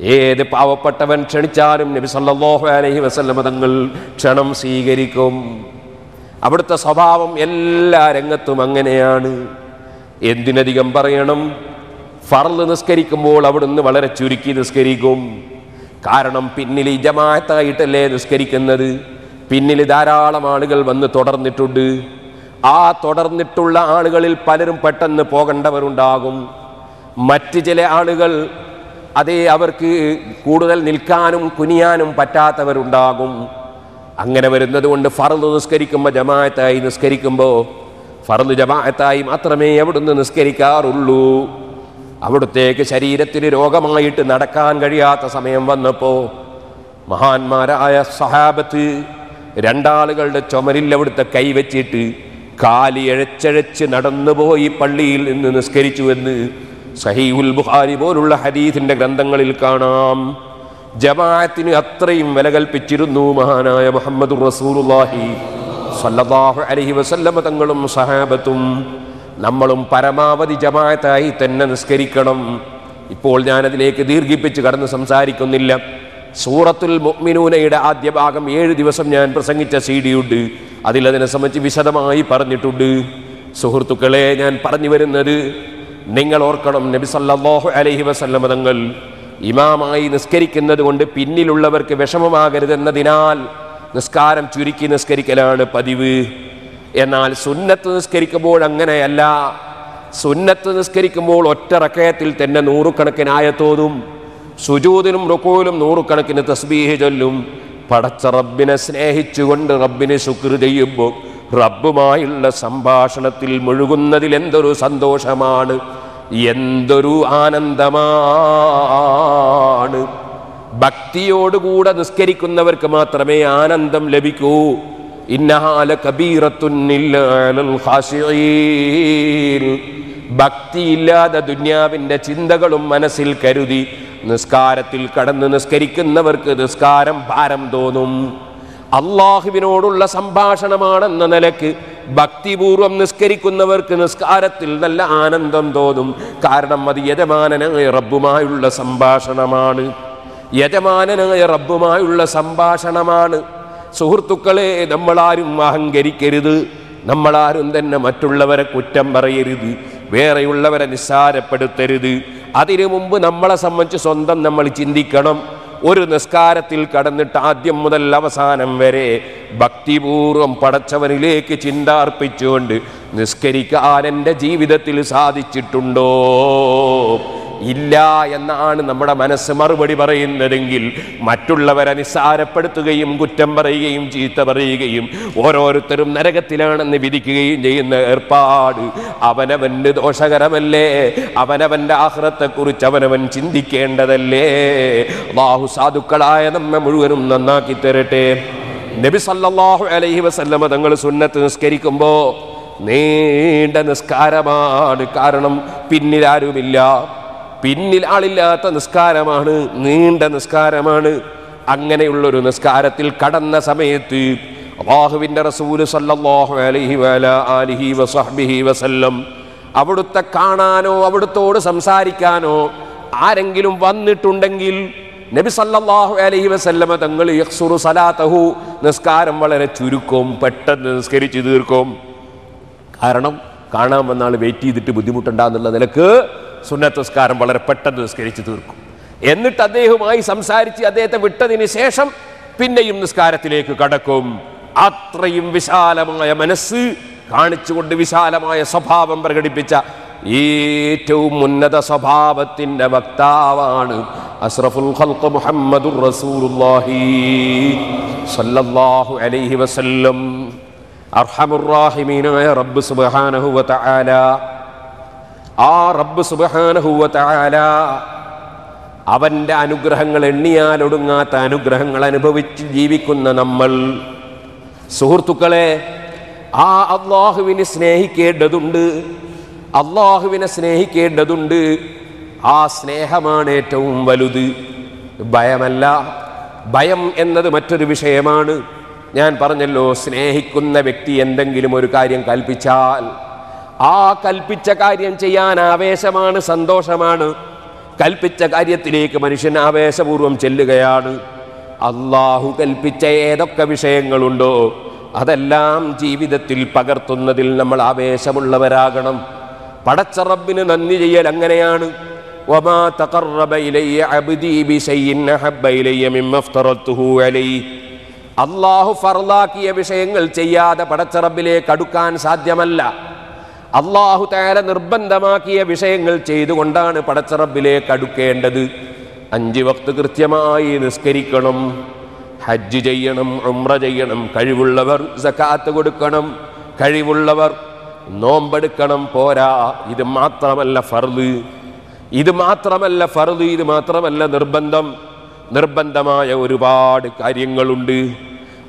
[SPEAKER 3] ഏത് പാവപ്പെട്ടവൻ ക്ഷണിച്ചാലും നബി സല്ലാഹു അലഹി വസല്ലമ തങ്ങൾ ക്ഷണം സ്വീകരിക്കും. അവിടുത്തെ സ്വഭാവം എല്ലാ രംഗത്തും അങ്ങനെയാണ്. എന്തിനധികം പറയണം? ഫർൾ നിസ്കരിക്കുമ്പോൾ അവിടുന്ന് വളരെ ചുരുക്കി നിസ്കരിക്കും. കാരണം പിന്നിൽ ഈ ജമാഅത്തായിട്ടല്ലേ നിസ്കരിക്കുന്നത്? പിന്നിൽ ധാരാളം ആളുകൾ വന്ന് തുടർന്നിട്ടുണ്ട്. ആ തുടർന്നിട്ടുള്ള ആളുകളിൽ പലരും പെട്ടെന്ന് പോകേണ്ടവരുണ്ടാകും. മറ്റ് ചില ആളുകൾ അതേ അവർക്ക് കൂടുതൽ നിൽക്കാനും കുനിയാനും പറ്റാത്തവരുണ്ടാകും. അങ്ങനെ വരുന്നത് കൊണ്ട് ഫറന്ന് നിസ്കരിക്കുമ്പോൾ ജമാഅത്തായി നിസ്കരിക്കുമ്പോൾ ഫറന്ന് ജമാഅത്തായി മാത്രമേ അവിടുന്ന് നിസ്കരിക്കാറുള്ളൂ. അവിടത്തേക്ക് ശരീരത്തിന് രോഗമായിട്ട് നടക്കാൻ കഴിയാത്ത സമയം വന്നപ്പോൾ മഹാന്മാരായ സഹാബത്ത് രണ്ടാളുകളുടെ ചുമരിൽ അവിടുത്തെ കൈവച്ചിട്ട് കാലി എഴച്ചഴച്ച് നടന്നുപോയി പള്ളിയിൽ നിന്ന് നിസ്കരിച്ചുവെന്ന് സഹീഹുൽ ബുഖാരി പോലുള്ള ഹരീഥിന്റെ ഗ്രന്ഥങ്ങളിൽ കാണാം. ജമാഅത്തിന് അത്രയും വില കൽപ്പിച്ചിരുന്നു മഹാനായ മുഹമ്മദ് റസൂലുള്ളാഹി സല്ലല്ലാഹു അലൈഹി വസല്ലമ തങ്ങളും സഹാബത്തും. നമ്മളും പരമാവധി ജമാഅത്തായി തന്നെ നിസ്കരിക്കണം. ഇപ്പോൾ ഞാനതിലേക്ക് ദീർഘിപ്പിച്ച് കടന്ന് സംസാരിക്കുന്നില്ല. സൂറത്തുൽ മുഅ്മിനൂനയുടെ ആദ്യ ഭാഗം ഏഴ് ദിവസം ഞാൻ പ്രസംഗിച്ച സി ഡിയുണ്ട്. അതിലതിനെ സംബന്ധിച്ച് വിശദമായി പറഞ്ഞിട്ടുണ്ട്. സുഹൃത്തുക്കളെ ഞാൻ പറഞ്ഞു വരുന്നത് നിങ്ങൾ ഓർക്കണം നബി സല്ലല്ലാഹു അലഹി വസല്ലമ തങ്ങൾ ഇമാമായി നിസ്കരിക്കുന്നത് കൊണ്ട് പിന്നിലുള്ളവർക്ക് വിഷമമാകരുതെന്നതിനാൽ നിസ്കാരം ചുരുക്കി നിസ്കരിക്കലാണ് പതിവ്. എന്നാൽ സുന്നത്ത് നിസ്കരിക്കുമ്പോൾ അങ്ങനെയല്ല. സുന്നത്ത് നിസ്കരിക്കുമ്പോൾ ഒറ്റ റക്കയത്തിൽ തന്നെ നൂറുകണക്കിനായത്തോതും സുജൂദിനും റുക്കോയിലും നൂറുകണക്കിന് തസ്ബീഹ് ചൊല്ലും. പടച്ച റബ്ബിനെ സ്നേഹിച്ചുകൊണ്ട് റബ്ബിനെ ശുക്ർ ചെയ്യുമ്പോൾ റബ്ബുമായുള്ള സംഭാഷണത്തിൽ മുഴുകുന്നതിൽ എന്തൊരു സന്തോഷമാണ്. എന്തൊരു ആനന്ദമാണ്. ഭക്തിയോടുകൂടെ നിസ്കരിക്കുന്നവർക്ക് മാത്രമേ ആനന്ദം ലഭിക്കൂ. ഇന്നഹാല ഭക്തിയില്ലാതെ ദുന്യാവിന്റെ ചിന്തകളും മനസ്സിൽ കരുതി നിസ്കാരത്തിൽ കടന്ന് നിസ്കരിക്കുന്നവർക്ക് നിസ്കാരം ഭാരം തോന്നും. അള്ളാഹുവിനോടുള്ള സംഭാഷണമാണെന്ന നിലയ്ക്ക് ഭക്തിപൂർവം നിസ്കരിക്കുന്നവർക്ക് നിസ്കാരത്തിൽ നല്ല ആനന്ദം തോന്നും. കാരണം അത് യജമാനനായ റബ്ബുമായുള്ള സംഭാഷണമാണ്. യജമാനനായ റബ്ബുമായുള്ള സംഭാഷണമാണ്. സുഹൃത്തുക്കളെ നമ്മളാരും അഹങ്കരിക്കരുത്. നമ്മളാരും തന്നെ മറ്റുള്ളവരെ കുറ്റം പറയരുത്. വേറെയുള്ളവരെ നിസ്സാരപ്പെടുത്തരുത്. അതിനു മുമ്പ് നമ്മളെ സംബന്ധിച്ച് സ്വന്തം നമ്മൾ ചിന്തിക്കണം. ഒരു നിസ്കാരത്തിൽ കടന്നിട്ട് ആദ്യം മുതൽ അവസാനം വരെ ഭക്തിപൂർവം പടച്ചവനിലേക്ക് ചിന്ത അർപ്പിച്ചുകൊണ്ട് നിസ്കരിക്കാൻ എന്റെ ജീവിതത്തിൽ സാധിച്ചിട്ടുണ്ടോ? ഇല്ല എന്നാണ് നമ്മുടെ മനസ്സ് മറുപടി പറയുന്നതെങ്കിൽ മറ്റുള്ളവരെ നിസ്സാരപ്പെടുത്തുകയും കുറ്റം പറയുകയും ചീത്ത പറയുകയും ഓരോരുത്തരും നരകത്തിലാണെന്ന് വിധിക്കുകയും ചെയ്യുന്ന ഏർപ്പാട് അവനവന് ദോഷകരമല്ലേ? അവനവന്റെ ആഹ്റത്തെക്കുറിച്ച് അവനവൻ ചിന്തിക്കേണ്ടതല്ലേ? ബാഹു സാധുക്കളായ നമ്മെ മുഴുവനും നന്നാക്കി തരട്ടെ. നബി സല്ലാഹു അലൈഹി വസല്ലമ തങ്ങൾ സുന്നത്ത് നിസ്കരിക്കുമ്പോൾ നീണ്ട നിസ്കാരമാണ് കാരണം പിന്നിലാരുമില്ല. പിന്നിൽ ആളില്ലാത്ത നിസ്കാരമാണ് നീണ്ട നിസ്കാരമാണ്. അങ്ങനെയുള്ളൊരു നിസ്കാരത്തിൽ കടന്ന സമയത്ത് അള്ളാഹുവിന്റെ റസൂൽ സല്ലാഹു അലഹി വല അലിഹി വസഹ്ബിഹി വസല്ലം അവിടുത്തെ കാണാനോ അവിടുത്തോട് സംസാരിക്കാനോ ആരെങ്കിലും വന്നിട്ടുണ്ടെങ്കിൽ നബി സല്ലാഹു അലഹി വസല്ലമ തങ്ങൾ യക്സുറു സലാത്തഹു നിസ്കാരം വളരെ ചുരുക്കും പെട്ടെന്ന് നിസ്കരിച്ച് തീർക്കും. കാരണം കാണാൻ വന്നാൾ വെയിറ്റ് ചെയ്തിട്ട് ബുദ്ധിമുട്ടുണ്ടാകുന്നുള്ള നിലയ്ക്ക് സുന്നത്ത് നിസ്കാരം വളരെ പെട്ടെന്ന് നിസ്കരിച്ചു തീർക്കും. എന്നിട്ട് അദ്ദേഹവുമായി സംസാരിച്ച് അദ്ദേഹത്തെ വിട്ടതിന് ശേഷം പിന്നെയും നിസ്കാരത്തിലേക്ക് കടക്കും. അത്രയും വിശാലമായ മനസ്സ് കാണിച്ചുകൊണ്ട് വിശാലമായ സ്വഭാവം പ്രകടിപ്പിച്ച ഏറ്റവും ഉന്നത സ്വഭാവത്തിന്റെ വക്താവാണ് അസ്രഫുൽ ഖൽഖ് മുഹമ്മദുർ റസൂലുള്ളാഹി സല്ലല്ലാഹു അലൈഹി വസല്ലം. അർഹമുറാഹിമീനായ റബ്ബ് സുബ്ഹാനഹു വ തആല. ആ റബ്ബ് സുബ്ഹാനഹു അവന്റെ അനുഗ്രഹങ്ങൾ എണ്ണിയാൽ ഒടുങ്ങാത്ത അനുഗ്രഹങ്ങൾ അനുഭവിച്ച് ജീവിക്കുന്ന നമ്മൾ. സുഹൃത്തുക്കളെ ആ അള്ളാഹുവിനെ സ്നേഹിക്കേണ്ടതുണ്ട്. അള്ളാഹുവിനെ സ്നേഹിക്കേണ്ടതുണ്ട്. ആ സ്നേഹമാണ് ഏറ്റവും വലുത്. ഭയമല്ല. ഭയം എന്നത് മറ്റൊരു വിഷയമാണ്. ഞാൻ പറഞ്ഞല്ലോ സ്നേഹിക്കുന്ന വ്യക്തി എന്തെങ്കിലും ഒരു കാര്യം കൽപ്പിച്ചാൽ ആ കൽപ്പിച്ച കാര്യം ചെയ്യാൻ ആവേശമാണ് സന്തോഷമാണ് കൽപ്പിച്ച കാര്യത്തിലേക്ക് മനുഷ്യൻ ആവേശപൂർവം ചെല്ലുകയാണ് അള്ളാഹു കൽപ്പിച്ച ഏതൊക്കെ വിഷയങ്ങളുണ്ടോ അതെല്ലാം ജീവിതത്തിൽ പകർത്തുന്നതിൽ നമ്മൾ ആവേശമുള്ളവരാകണം പടച്ച റബ്ബിന് നന്ദി ചെയ്യൽ അങ്ങനെയാണ് وما تقرب إلي عبدي بشيء أحب إلي مما افترضته عليه അള്ളാഹു ഫർലാക്കിയ വിഷയങ്ങൾ ചെയ്യാതെ പടച്ചറബിലേക്ക് അടുക്കാൻ സാധ്യമല്ല അള്ളാഹു താര നിർബന്ധമാക്കിയ വിഷയങ്ങൾ ചെയ്തുകൊണ്ടാണ് പടച്ചറബിലേക്ക് അടുക്കേണ്ടത്. അഞ്ച് വക്ത് കൃത്യമായി നിസ്കരിക്കണം ഹജ്ജ് ചെയ്യണം ഉമ്ര ചെയ്യണം കഴിവുള്ളവർ സക്കാത്ത് കൊടുക്കണം കഴിവുള്ളവർ നോമ്പെടുക്കണം പോരാ ഇത് മാത്രമല്ല ഫർദ്. ഇത് മാത്രമല്ല ഫർദ് ഇത് മാത്രമല്ല നിർബന്ധം. നിർബന്ധമായ ഒരുപാട് കാര്യങ്ങളുണ്ട്.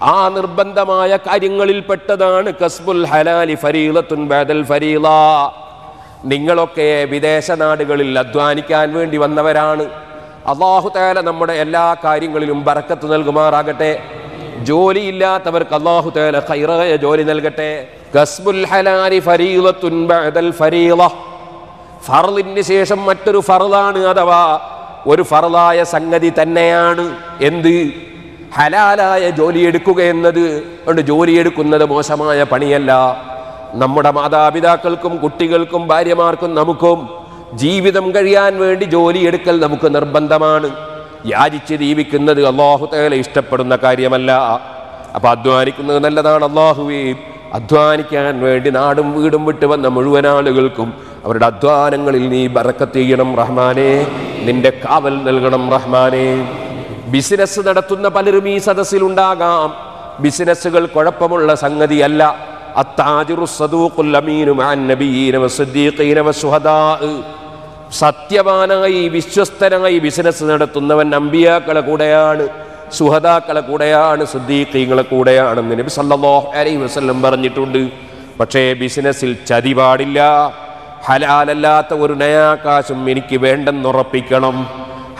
[SPEAKER 3] ആ നിർബന്ധമായ കാര്യങ്ങളിൽ പെട്ടതാണ് കസ്ബുൽ ഹലാലി ഫരീലത്തുൻ ബദൽ ഫരീല. നിങ്ങളൊക്കെ വിദേശ നാടുകളിൽ അധ്വാനിക്കാൻ വേണ്ടി വന്നവരാണ്. അള്ളാഹു തേല നമ്മുടെ എല്ലാ കാര്യങ്ങളിലും ബറക്കത്ത് നൽകുമാറാകട്ടെ. ജോലിയില്ലാത്തവർക്ക് അള്ളാഹു തേല ഖൈറായ ജോലി നൽകട്ടെ. കസ്ബുൽ ഹലാലി ഫരീലത്തുൻ ബാദൽ ഫരീല. ഫർളിന് ശേഷം മറ്റൊരു ഫർളാണ് അഥവാ ഒരു ഫർളായ സംഗതി തന്നെയാണ്. എന്ത്? ഹലാലായ ജോലിയെടുക്കുക എന്നത് ജോലി ജോലിയെടുക്കുന്നത് മോശമായ പണിയല്ല. നമ്മുടെ മാതാപിതാക്കൾക്കും കുട്ടികൾക്കും ഭാര്യമാർക്കും നമുക്കും ജീവിതം കഴിയാൻ വേണ്ടി ജോലിയെടുക്കൽ നമുക്ക് നിർബന്ധമാണ്. യാചിച്ച് ജീവിക്കുന്നത് അള്ളാഹു തേല ഇഷ്ടപ്പെടുന്ന കാര്യമല്ല. അപ്പൊ അധ്വാനിക്കുന്നത് നല്ലതാണ് അള്ളാഹുവേ അധ്വാനിക്കാൻ വേണ്ടി നാടും വീടും വിട്ട് വന്ന മുഴുവൻ ആളുകൾക്കും അവരുടെ അധ്വാനങ്ങളിൽ നീ ബറക്കത്ത് ചെയ്യണം റഹ്മാനെ. നിന്റെ കാവൽ നൽകണം റഹ്മാനെ. ബിസിനസ് നടത്തുന്ന പലരും ഈ സദസ്സിലുണ്ടാകാം. ബിസിനസ്സുകൾ കുഴപ്പമുള്ള സംഗതിയല്ല. സത്യവാനായി വിശ്വസ്തനായി ബിസിനസ് നടത്തുന്നവൻ അമ്പിയാക്കളെ കൂടെയാണ് സുഹദാക്കളെ കൂടെയാണ് സുദ്ദീഖീങ്ങളെ കൂടെയാണെന്ന് നബി സല്ലല്ലാഹു അലൈഹി വസല്ലം പറഞ്ഞിട്ടുണ്ട്. പക്ഷേ ബിസിനസ്സിൽ ചതി പാടില്ല ഹലാലല്ലാത്ത ഒരു നയാകാശം എനിക്ക് വേണ്ടെന്നുറപ്പിക്കണം.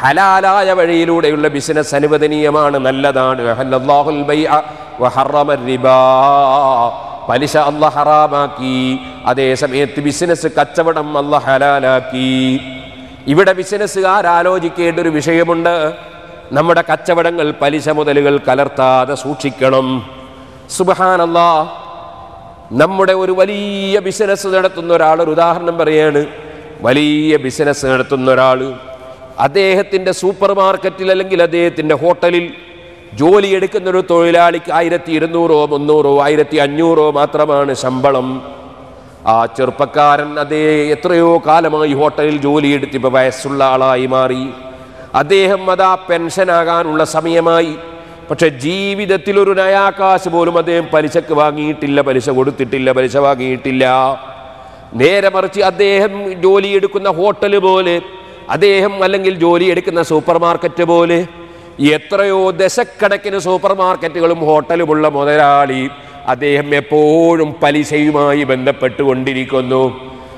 [SPEAKER 3] ഹലാലായ വഴിയിലൂടെയുള്ള ബിസിനസ് അനുവദനീയമാണ് നല്ലതാണ്. പലിശ അല്ല ഹറാമാക്കി. അതേ സമയത്ത് ബിസിനസ് കച്ചവടം അല്ല ഹലാലാക്കി. ഇവിടെ ബിസിനസ്സുകാർ ആലോചിക്കേണ്ട ഒരു വിഷയമുണ്ട്. നമ്മുടെ കച്ചവടങ്ങൾ പലിശ മുതലുകൾ കലർത്താതെ സൂക്ഷിക്കണം. സുബഹാനല്ല. നമ്മുടെ ഒരു വലിയ ബിസിനസ് നടത്തുന്ന ഒരാൾ ഒരു ഉദാഹരണം പറയാണ്. വലിയ ബിസിനസ് നടത്തുന്ന ഒരാൾ അദ്ദേഹത്തിന്റെ സൂപ്പർ മാർക്കറ്റിൽ അല്ലെങ്കിൽ അദ്ദേഹത്തിന്റെ ഹോട്ടലിൽ ജോലിയെടുക്കുന്ന ഒരു തൊഴിലാളിക്ക് ആയിരത്തി ഇരുന്നൂറോ മുന്നൂറോ ആയിരത്തി അഞ്ഞൂറോ മാത്രമാണ് ശമ്പളം. ആ ചെറുപ്പക്കാരൻ അതേ എത്രയോ കാലമായി ഹോട്ടലിൽ ജോലിയെടുത്ത് ഇപ്പോൾ വയസ്സുള്ള ആളായി മാറി. അദ്ദേഹം അതാ പെൻഷനാകാനുള്ള സമയമായി. പക്ഷെ ജീവിതത്തിൽ ഒരു നയാകാശ് പോലും അദ്ദേഹം പലിശക്ക് വാങ്ങിയിട്ടില്ല പലിശ കൊടുത്തിട്ടില്ല പലിശ വാങ്ങിയിട്ടില്ല. നേരെ മറിച്ച് അദ്ദേഹം ജോലിയെടുക്കുന്ന ഹോട്ടൽ പോലെ അദ്ദേഹം അല്ലെങ്കിൽ ജോലി എടുക്കുന്ന സൂപ്പർ മാർക്കറ്റ് പോലെ എത്രയോ ദശക്കണക്കിന് സൂപ്പർ മാർക്കറ്റുകളും ഹോട്ടലുമുള്ള മുതലാളി അദ്ദേഹം എപ്പോഴും പലിശയുമായി ബന്ധപ്പെട്ടുകൊണ്ടിരിക്കുന്നു.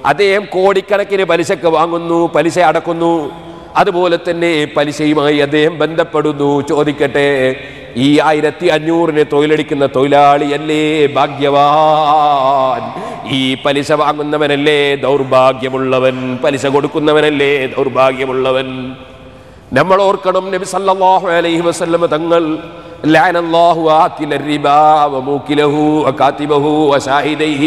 [SPEAKER 3] അദ്ദേഹം കോടിക്കണക്കിന് പലിശക്ക് വാങ്ങുന്നു പലിശ അടക്കുന്നു. അതുപോലെ തന്നെ പലിശയുമായി അദ്ദേഹം ബന്ധപ്പെടുന്നു. ചോദിക്കട്ടെ ഈ ആയിരത്തി അഞ്ഞൂറിന് തൊഴിലടിക്കുന്ന തൊഴിലാളിയല്ലേ ഭാഗ്യവാൻ. ഈ പലിശ വാങ്ങുന്നവനല്ലേ? ദൗർഭാഗ്യമുള്ളവൻ. പലിശ കൊടുക്കുന്നവനല്ലേ? ദൗർഭാഗ്യമുള്ളവൻ. നമ്മൾ ഓർക്കണം നബി സല്ലല്ലാഹു അലൈഹി വസല്ലം തങ്ങൾ ലഅനല്ലാഹു آكل الربا وموكله وكاتبه وشاهديه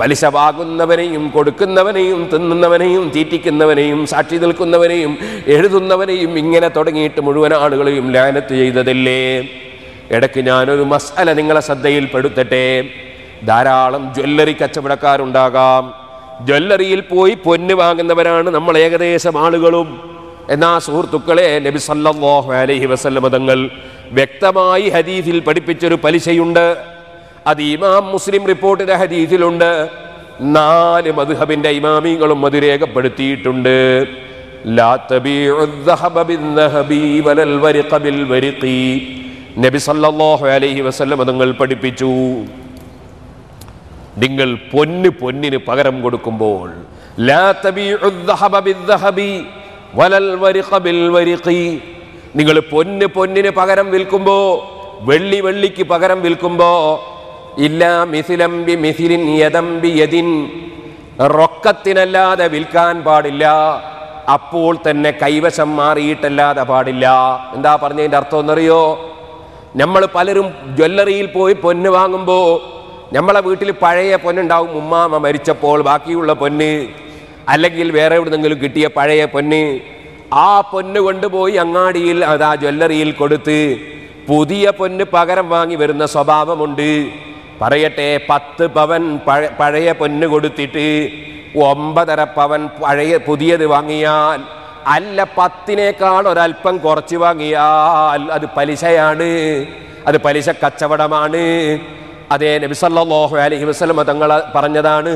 [SPEAKER 3] പലിശ വാങ്ങുന്നവനെയും കൊടുക്കുന്നവനെയും തിന്നുന്നവനെയും തീറ്റിക്കുന്നവനെയും സാക്ഷി നിൽക്കുന്നവനെയും എഴുതുന്നവനെയും ഇങ്ങനെ തുടങ്ങിയിട്ട് മുഴുവൻ ആളുകളെയും ലാനത്ത് ചെയ്തതല്ലേ? ഇടയ്ക്ക് ഞാനൊരു മസാല നിങ്ങളെ ശ്രദ്ധയിൽപ്പെടുത്തട്ടെ. ധാരാളം ജ്വല്ലറി കച്ചവടക്കാരുണ്ടാകാം. ജ്വല്ലറിയിൽ പോയി പൊന്ന് വാങ്ങുന്നവരാണ് നമ്മൾ ഏകദേശം ആളുകളും. എന്നാ സുഹൃത്തുക്കളെ നബി അലൈഹി വസല്ലമ തങ്ങൾ വ്യക്തമായി ഹദീസിൽ പഠിപ്പിച്ചൊരു പലിശയുണ്ട് അത് ഇമാം മുസ്ലിം റിപ്പോർട്ടിന്റെ ഹദീസിലുണ്ട് നാല് മദ്ഹബിന്റെ ഇമാമികളും അത് രേഖപ്പെടുത്തിയിട്ടുണ്ട് ലാ തബീഉ الذهب بالذهب ولا الورق بالورق നബി സല്ലല്ലാഹു അലൈഹി വസല്ലമ തങ്ങൾ പഠിപ്പിച്ചു നിങ്ങൾ പൊന്ന് പൊന്നിന് പകരം കൊടുക്കുമ്പോൾ ലാ തബീഉ الذهب بالذهب ولا الورق بالورق നിങ്ങൾ പൊന്ന് പൊന്നിന് പകരം വിൽക്കുമ്പോ വെള്ളി വെള്ളിക്ക് പകരം വിൽക്കുമ്പോ ഇല്ല മിഥിലം ബി മിഥിലിൻ യദം ബി യദിൻ റൊക്കത്തിനല്ലാതെ വിൽക്കാൻ പാടില്ല. അപ്പോൾ തന്നെ കൈവശം മാറിയിട്ടല്ലാതെ പാടില്ല. എന്താ പറഞ്ഞതിന്റെ അർത്ഥം എന്നറിയോ? നമ്മൾ പലരും ജ്വല്ലറിയിൽ പോയി പൊന്ന് വാങ്ങുമ്പോൾ നമ്മളെ വീട്ടിൽ പഴയ പൊന്നുണ്ടാവും ഉമ്മാമ മരിച്ചപ്പോൾ ബാക്കിയുള്ള പൊന്ന് അല്ലെങ്കിൽ വേറെ എവിടെ നിന്നെങ്കിലും കിട്ടിയ പഴയ പൊന്ന് ആ പൊന്ന് കൊണ്ടുപോയി അങ്ങാടിയിൽ ആ ജ്വല്ലറിയിൽ കൊടുത്ത് പുതിയ പൊന്ന് പകരം വാങ്ങി വരുന്ന സ്വഭാവമുണ്ട്. പറയട്ടെ പത്ത് പവൻ പഴയ പൊന്ന് കൊടുത്തിട്ട് ഒമ്പതര പവൻ പഴയ പുതിയത് വാങ്ങിയാൽ അല്ല പത്തിനേക്കാൾ ഒരല്പം കുറച്ച് വാങ്ങിയാൽ അത് പലിശയാണ്. അത് പലിശ കച്ചവടമാണ്. അതേ നബിസല്ലാഹു അലഹി വസല്ലം തങ്ങൾ പറഞ്ഞതാണ്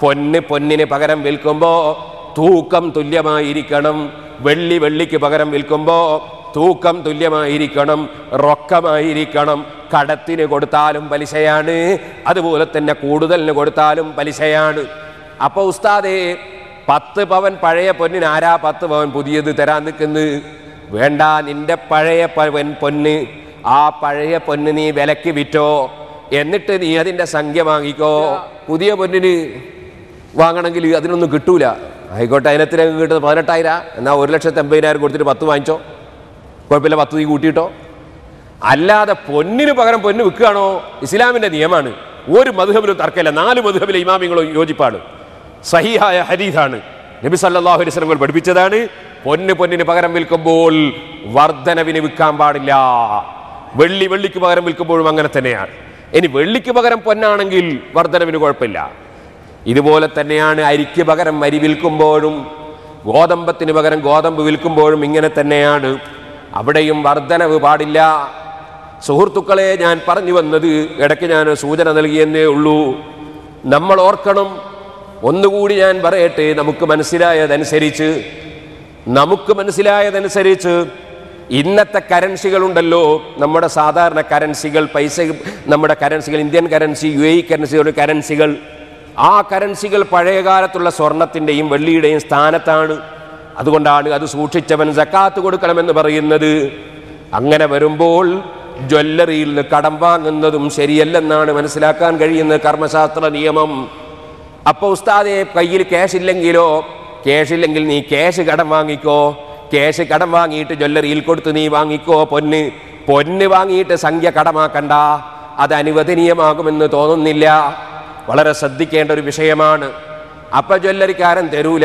[SPEAKER 3] പൊന്ന് പൊന്നിന് പകരം വിൽക്കുമ്പോ തൂക്കം തുല്യമായിരിക്കണം. വെള്ളി വെള്ളിക്ക് പകരം വിൽക്കുമ്പോ തൂക്കം തുല്യമായിരിക്കണം. റൊക്കമായിരിക്കണം. കടത്തിന് കൊടുത്താലും പലിശയാണ്. അതുപോലെ തന്നെ കൂടുതലിന് കൊടുത്താലും പലിശയാണ്. അപ്പൊ ഉസ്താദേ പത്ത് പവൻ പഴയ പൊന്നിന് ആരാ പത്ത് പവൻ പുതിയത് തരാൻ നിൽക്കുന്നു? വേണ്ട നിന്റെ പഴയ പവൻ പൊന്ന്. ആ പഴയ പൊന്ന് നീ വിലക്ക് വിറ്റോ? എന്നിട്ട് നീ അതിന്റെ സംഖ്യ വാങ്ങിക്കോ. പുതിയ പൊന്നിന് വാങ്ങണമെങ്കിൽ അതിനൊന്നും കിട്ടൂല. ആയിക്കോട്ടെ അതിനത്തിന് കിട്ടുന്നത് പതിനെട്ടായിരം. എന്നാൽ ഒരു ലക്ഷത്തി എൺപതിനായിരം കൊടുത്തിട്ട് പത്ത് വാങ്ങിച്ചോ. കുഴപ്പമില്ല പത്ത് നീ കൂട്ടിയിട്ടോ. അല്ലാതെ പൊന്നിന് പകരം പൊന്ന് വിൽക്കുകയാണോ? ഇസ്ലാമിന്റെ നിയമമാണ്. ഒരു മധുഹബിലും തർക്കമില്ല. നാല് മധുഹബിലെ ഇമാമിങ്ങളും യോജിപ്പാണ്. സഹിഹായ ഹരീതാണ് നബി സല്ലാഹു അലൈഹി പഠിപ്പിച്ചതാണ് പൊന്ന് പൊന്നിന് പകരം വിൽക്കുമ്പോൾ വർധനവിന് വിൽക്കാൻ പാടില്ല. വെള്ളി വെള്ളിക്ക് പകരം വിൽക്കുമ്പോഴും അങ്ങനെ തന്നെയാണ്. ഇനി വെള്ളിക്ക് പകരം പൊന്നാണെങ്കിൽ വർധനവിന് കുഴപ്പമില്ല. ഇതുപോലെ തന്നെയാണ് അരിക്ക് പകരം അരി വിൽക്കുമ്പോഴും ഗോതമ്പത്തിന് പകരം ഗോതമ്പ് വിൽക്കുമ്പോഴും ഇങ്ങനെ തന്നെയാണ്. അവിടെയും വർധനവ് പാടില്ല. സുഹൃത്തുക്കളെ ഞാൻ പറഞ്ഞു വന്നത് ഇടയ്ക്ക് ഞാൻ സൂചന നൽകിയെന്നേ ഉള്ളൂ. നമ്മൾ ഓർക്കണം. ഒന്നുകൂടി ഞാൻ പറയട്ടെ നമുക്ക് മനസ്സിലായതനുസരിച്ച്. നമുക്ക് മനസ്സിലായതനുസരിച്ച് ഇന്നത്തെ കറൻസികളുണ്ടല്ലോ നമ്മുടെ സാധാരണ കറൻസികൾ പൈസ നമ്മുടെ കറൻസികൾ ഇന്ത്യൻ കറൻസി യു എ കറൻസികളുടെ കറൻസികൾ ആ കറൻസികൾ പഴയകാലത്തുള്ള സ്വർണത്തിന്റെയും വെള്ളിയുടെയും സ്ഥാനത്താണ്. അതുകൊണ്ടാണ് അത് സൂക്ഷിച്ചവൻ സക്കാത്ത് കൊടുക്കണമെന്ന് പറയുന്നത്. അങ്ങനെ വരുമ്പോൾ ജ്വല്ലറിയിൽ നിന്ന് കടം വാങ്ങുന്നതും ശരിയല്ലെന്നാണ് മനസ്സിലാക്കാൻ കഴിയുന്ന കർമ്മശാസ്ത്ര നിയമം. അപ്പോൾ ഉസ്താദെ കയ്യിൽ ക്യാഷ് ഇല്ലെങ്കിലോ? ക്യാഷ് ഇല്ലെങ്കിൽ നീ ക്യാഷ് കടം വാങ്ങിക്കോ? ക്യാഷ് കടം വാങ്ങിയിട്ട് ജ്വല്ലറിയിൽ കൊടുത്ത് നീ വാങ്ങിക്കോ പൊന്ന്. പൊന്ന് വാങ്ങിയിട്ട് സംഖ്യ കടമാക്കണ്ട. അത് അനുവദനീയമാകുമെന്ന് തോന്നുന്നില്ല. വളരെ ശ്രദ്ധിക്കേണ്ട ഒരു വിഷയമാണ്. അപ്പൊ ജ്വല്ലറിക്കാരൻ തരൂല.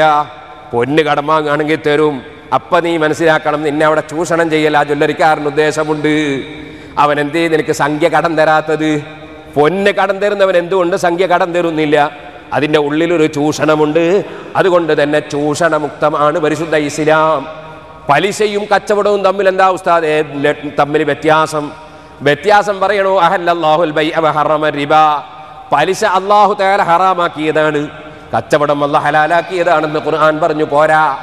[SPEAKER 3] പൊന്ന് കടം വാങ്ങുകയാണെങ്കിൽ തരും. അപ്പൊ നീ മനസ്സിലാക്കണം നിന്നെ അവിടെ ചൂഷണം ചെയ്യൽ ആ ജ്വല്ലറിക്കാരന് ഉദ്ദേശമുണ്ട്. അവൻ എന്തേ നിനക്ക് സംഖ്യ കടം തരാത്തത്. പൊന്ന് കടം തരുന്നവൻ എന്തുകൊണ്ട് സംഖ്യ കടം തരുന്നില്ല? അതിന്റെ ഉള്ളിലൊരു ചൂഷണമുണ്ട്. അതുകൊണ്ട് തന്നെ ചൂഷണമുക്തമാണ് പരിശുദ്ധ ഇസ്ലാം. പലിശയും കച്ചവടവും തമ്മിൽ എന്താ ഉസ്താദ്? തമ്മിൽ വ്യത്യാസം. വ്യത്യാസം പറയണോ? അഹല്ലാഹുൽ റിബ. പലിശ അള്ളാഹു തആല ഹറാമാക്കിയതാണ്. കച്ചവടം അല്ല ഹലാലാക്കിയതാണെന്ന് ഖുർആൻ പറഞ്ഞു പോരാ.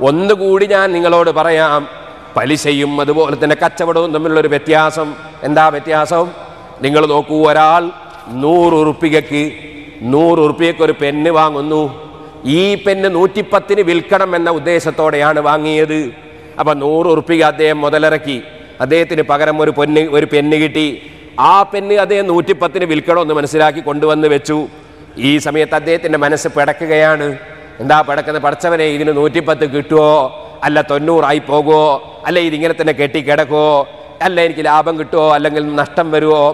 [SPEAKER 3] ഒന്നുകൂടി ഞാൻ നിങ്ങളോട് പറയാം. പലിശയും അതുപോലെ തന്നെ കച്ചവടവും തമ്മിലുള്ളൊരു വ്യത്യാസം. എന്താ വ്യത്യാസം? നിങ്ങൾ നോക്കൂ ഒരാൾ നൂറ് ഉറുപ്പികക്ക് നൂറ് ഉറുപ്പികക്ക് ഒരു പെണ്ണ് വാങ്ങുന്നു. ഈ പെന്ന് നൂറ്റിപ്പത്തിന് വിൽക്കണം എന്ന ഉദ്ദേശത്തോടെയാണ് വാങ്ങിയത്. അപ്പൊ നൂറ് ഉറുപ്പിക അദ്ദേഹം മുതലിറക്കി. അദ്ദേഹത്തിന് പകരം ഒരു പൊന്ന് ഒരു പെന്ന് കിട്ടി. ആ പെന്ന് അദ്ദേഹം നൂറ്റിപ്പത്തിന് വിൽക്കണമെന്ന് മനസ്സിലാക്കി കൊണ്ടുവന്ന് വെച്ചു. ഈ സമയത്ത് അദ്ദേഹത്തിന്റെ മനസ്സ് പിടക്കുകയാണ്. എന്താ പിടക്കുന്നത്? പഠിച്ചവനെ ഇതിന് നൂറ്റിപ്പത്ത് കിട്ടുമോ അല്ല തൊണ്ണൂറായി പോകുമോ അല്ല ഇതിങ്ങനെ തന്നെ കെട്ടിക്കിടക്കുമോ അല്ല എനിക്ക് ലാഭം കിട്ടുമോ അല്ലെങ്കിൽ നഷ്ടം വരുമോ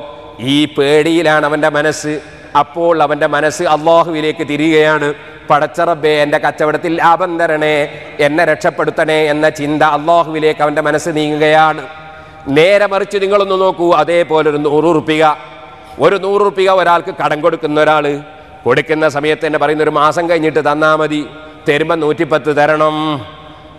[SPEAKER 3] ഈ പേടിയിലാണ് അവന്റെ മനസ്സ്. അപ്പോൾ അവന്റെ മനസ്സ് അള്ളാഹുവിലേക്ക് തിരിയുകയാണ്. പടച്ചറബേ എന്റെ കച്ചവടത്തിൽ ലാഭം തരണേ എന്നെ രക്ഷപ്പെടുത്തണേ എന്ന ചിന്ത അള്ളാഹുവിലേക്ക് അവന്റെ മനസ്സ് നീങ്ങുകയാണ്. നേരെ മറിച്ച് നിങ്ങളൊന്ന് നോക്കൂ അതേപോലെ ഒരു നൂറ് റുപ്പിക ഒരു നൂറ് റുപ്പിക ഒരാൾക്ക് കടം കൊടുക്കുന്ന ഒരാൾ കൊടുക്കുന്ന സമയത്ത് തന്നെ പറയുന്ന ഒരു മാസം കഴിഞ്ഞിട്ട് തന്നാൽ മതി. തരുമ്പം നൂറ്റിപ്പത്ത് തരണം.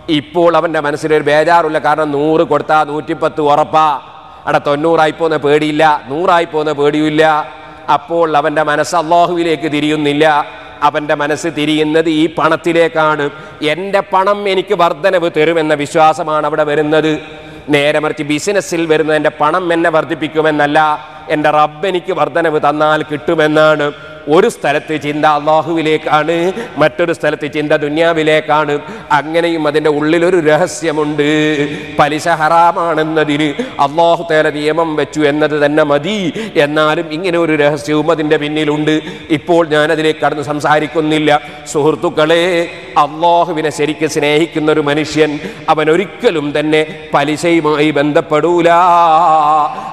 [SPEAKER 3] ഇപ്പോൾ അവന്റെ മനസ്സിലൊരു ബേജാറില്ല കാരണം നൂറ് കൊടുത്താൽ നൂറ്റിപ്പത്ത് ഉറപ്പാ. അവിടെ തൊണ്ണൂറായി പോകുന്ന പേടിയില്ല നൂറായി പോകുന്ന പേടിയുമില്ല. അപ്പോൾ അവന്റെ മനസ്സ് അള്ളാഹുവിലേക്ക് തിരിയുന്നില്ല. അവന്റെ മനസ്സ് തിരിയുന്നത് ഈ പണത്തിലേക്കാണ്. എന്റെ പണം എനിക്ക് വർധനവ് തരുമെന്ന വിശ്വാസമാണ് അവിടെ വരുന്നത്. നേരെ മറിച്ച് ബിസിനസ്സിൽ വരുന്ന എന്റെ പണം എന്നെ വർദ്ധിപ്പിക്കുമെന്നല്ല എന്റെ റബ്ബ് എനിക്ക് വർധനവ് തന്നാൽ കിട്ടുമെന്നാണ്. ഒരു സ്ഥലത്ത് ചിന്ത അള്ളാഹുവിലേക്കാണ് മറ്റൊരു സ്ഥലത്ത് ചിന്ത ദുന്യാവിലേക്കാണ്. അങ്ങനെയും അതിന്റെ ഉള്ളിലൊരു രഹസ്യമുണ്ട്. പലിശ ഹറാമാണെന്നതിന് അള്ളാഹു തേല നിയമം വെച്ചു എന്നത് തന്നെ മതി. എന്നാലും ഇങ്ങനെ ഒരു രഹസ്യവും അതിന്റെ പിന്നിലുണ്ട്. ഇപ്പോൾ ഞാനതിലേക്ക് കടന്ന് സംസാരിക്കുന്നില്ല. സുഹൃത്തുക്കളെ അള്ളാഹുവിനെ ശരിക്കും സ്നേഹിക്കുന്ന ഒരു മനുഷ്യൻ അവൻ ഒരിക്കലും തന്നെ പലിശയുമായി ബന്ധപ്പെടൂല.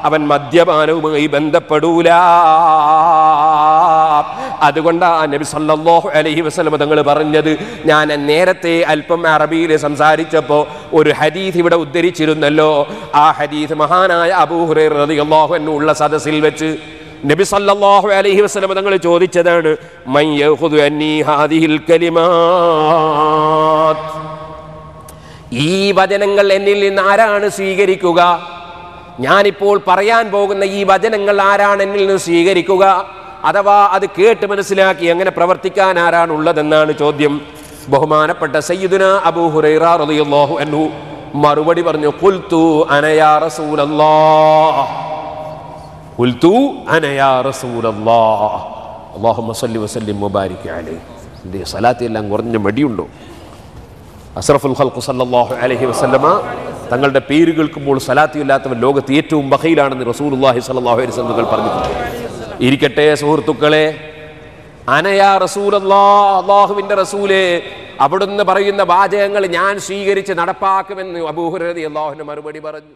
[SPEAKER 3] അവൻ മദ്യപാനവുമായി ബന്ധപ്പെടൂല. അതുകൊണ്ടാണ് നബി സല്ലല്ലാഹു അലൈഹി വസല്ലം തങ്ങൾ പറഞ്ഞത് ഞാൻ നേരത്തെ അല്പം അറബിയിൽ സംസാരിച്ചപ്പോൾ ഒരു ഹദീസ് ഇവിടെ ഉദ്ധരിച്ചിരുന്നല്ലോ. ആ ഹദീസ് മഹാനായ അബൂ ഹുറൈറ റളിയല്ലാഹു അൻഹു ഉള്ള സദസ്സിൽ വെച്ച് നബി സല്ലല്ലാഹു അലൈഹി വസല്ലം തങ്ങൾ ചോദിച്ചതാണ് മൻ യഖുദു അന്നി ഹാദിഹിൽ കലിമാത്ത്? ഈ വചനങ്ങൾ എന്നിൽ നിന്ന് ആരാണ് സ്വീകരിക്കുക? ഞാനിപ്പോൾ പറയാൻ പോകുന്ന ഈ വചനങ്ങൾ ആരാണ് എന്നിൽ നിന്ന് സ്വീകരിക്കുക? അഥവാ അത് കേട്ട് മനസ്സിലാക്കി എങ്ങനെ പ്രവർത്തിക്കാൻ ആരാണ് ഉള്ളതെന്നാണ് ചോദ്യം. ബഹുമാനപ്പെട്ട സയ്യിദുന അബൂ ഹുറൈറ റളിയല്ലാഹു അൻഹു മറുപടി പറഞ്ഞു ഖുൽതു അനയാ റസൂലല്ലാഹ്. ഖുൽതു അനയാ റസൂലല്ലാഹ്. അല്ലാഹുമ്മ സല്ലി അലൈഹി സലാത്തി എല്ലാം കുറഞ്ഞ മടിയുണ്ടോ? അസ്രഫുൽ ഖൽഖു സല്ലല്ലാഹു അലൈഹി തങ്ങളുടെ പേര് കേൾക്കുമ്പോൾ സലാത്തിയില്ലാത്തവൻ ലോകത്ത് ഏറ്റവും ബഹയിലാണെന്ന് റസൂലുള്ളാഹി സ്വല്ലല്ലാഹു അലൈഹി വസല്ലം പറഞ്ഞിട്ടുണ്ട്. ഇരിക്കട്ടെ സുഹൃത്തുക്കളെ. അനയാ റസൂലല്ലാ അള്ളാഹുവിന്റെ റസൂലെ അവിടുന്ന് പറയുന്ന വാചകങ്ങൾ ഞാൻ സ്വീകരിച്ച് നടപ്പാക്കുമെന്ന് അബൂഹുരതി അള്ളാഹുവിന്റെ മറുപടി പറഞ്ഞു.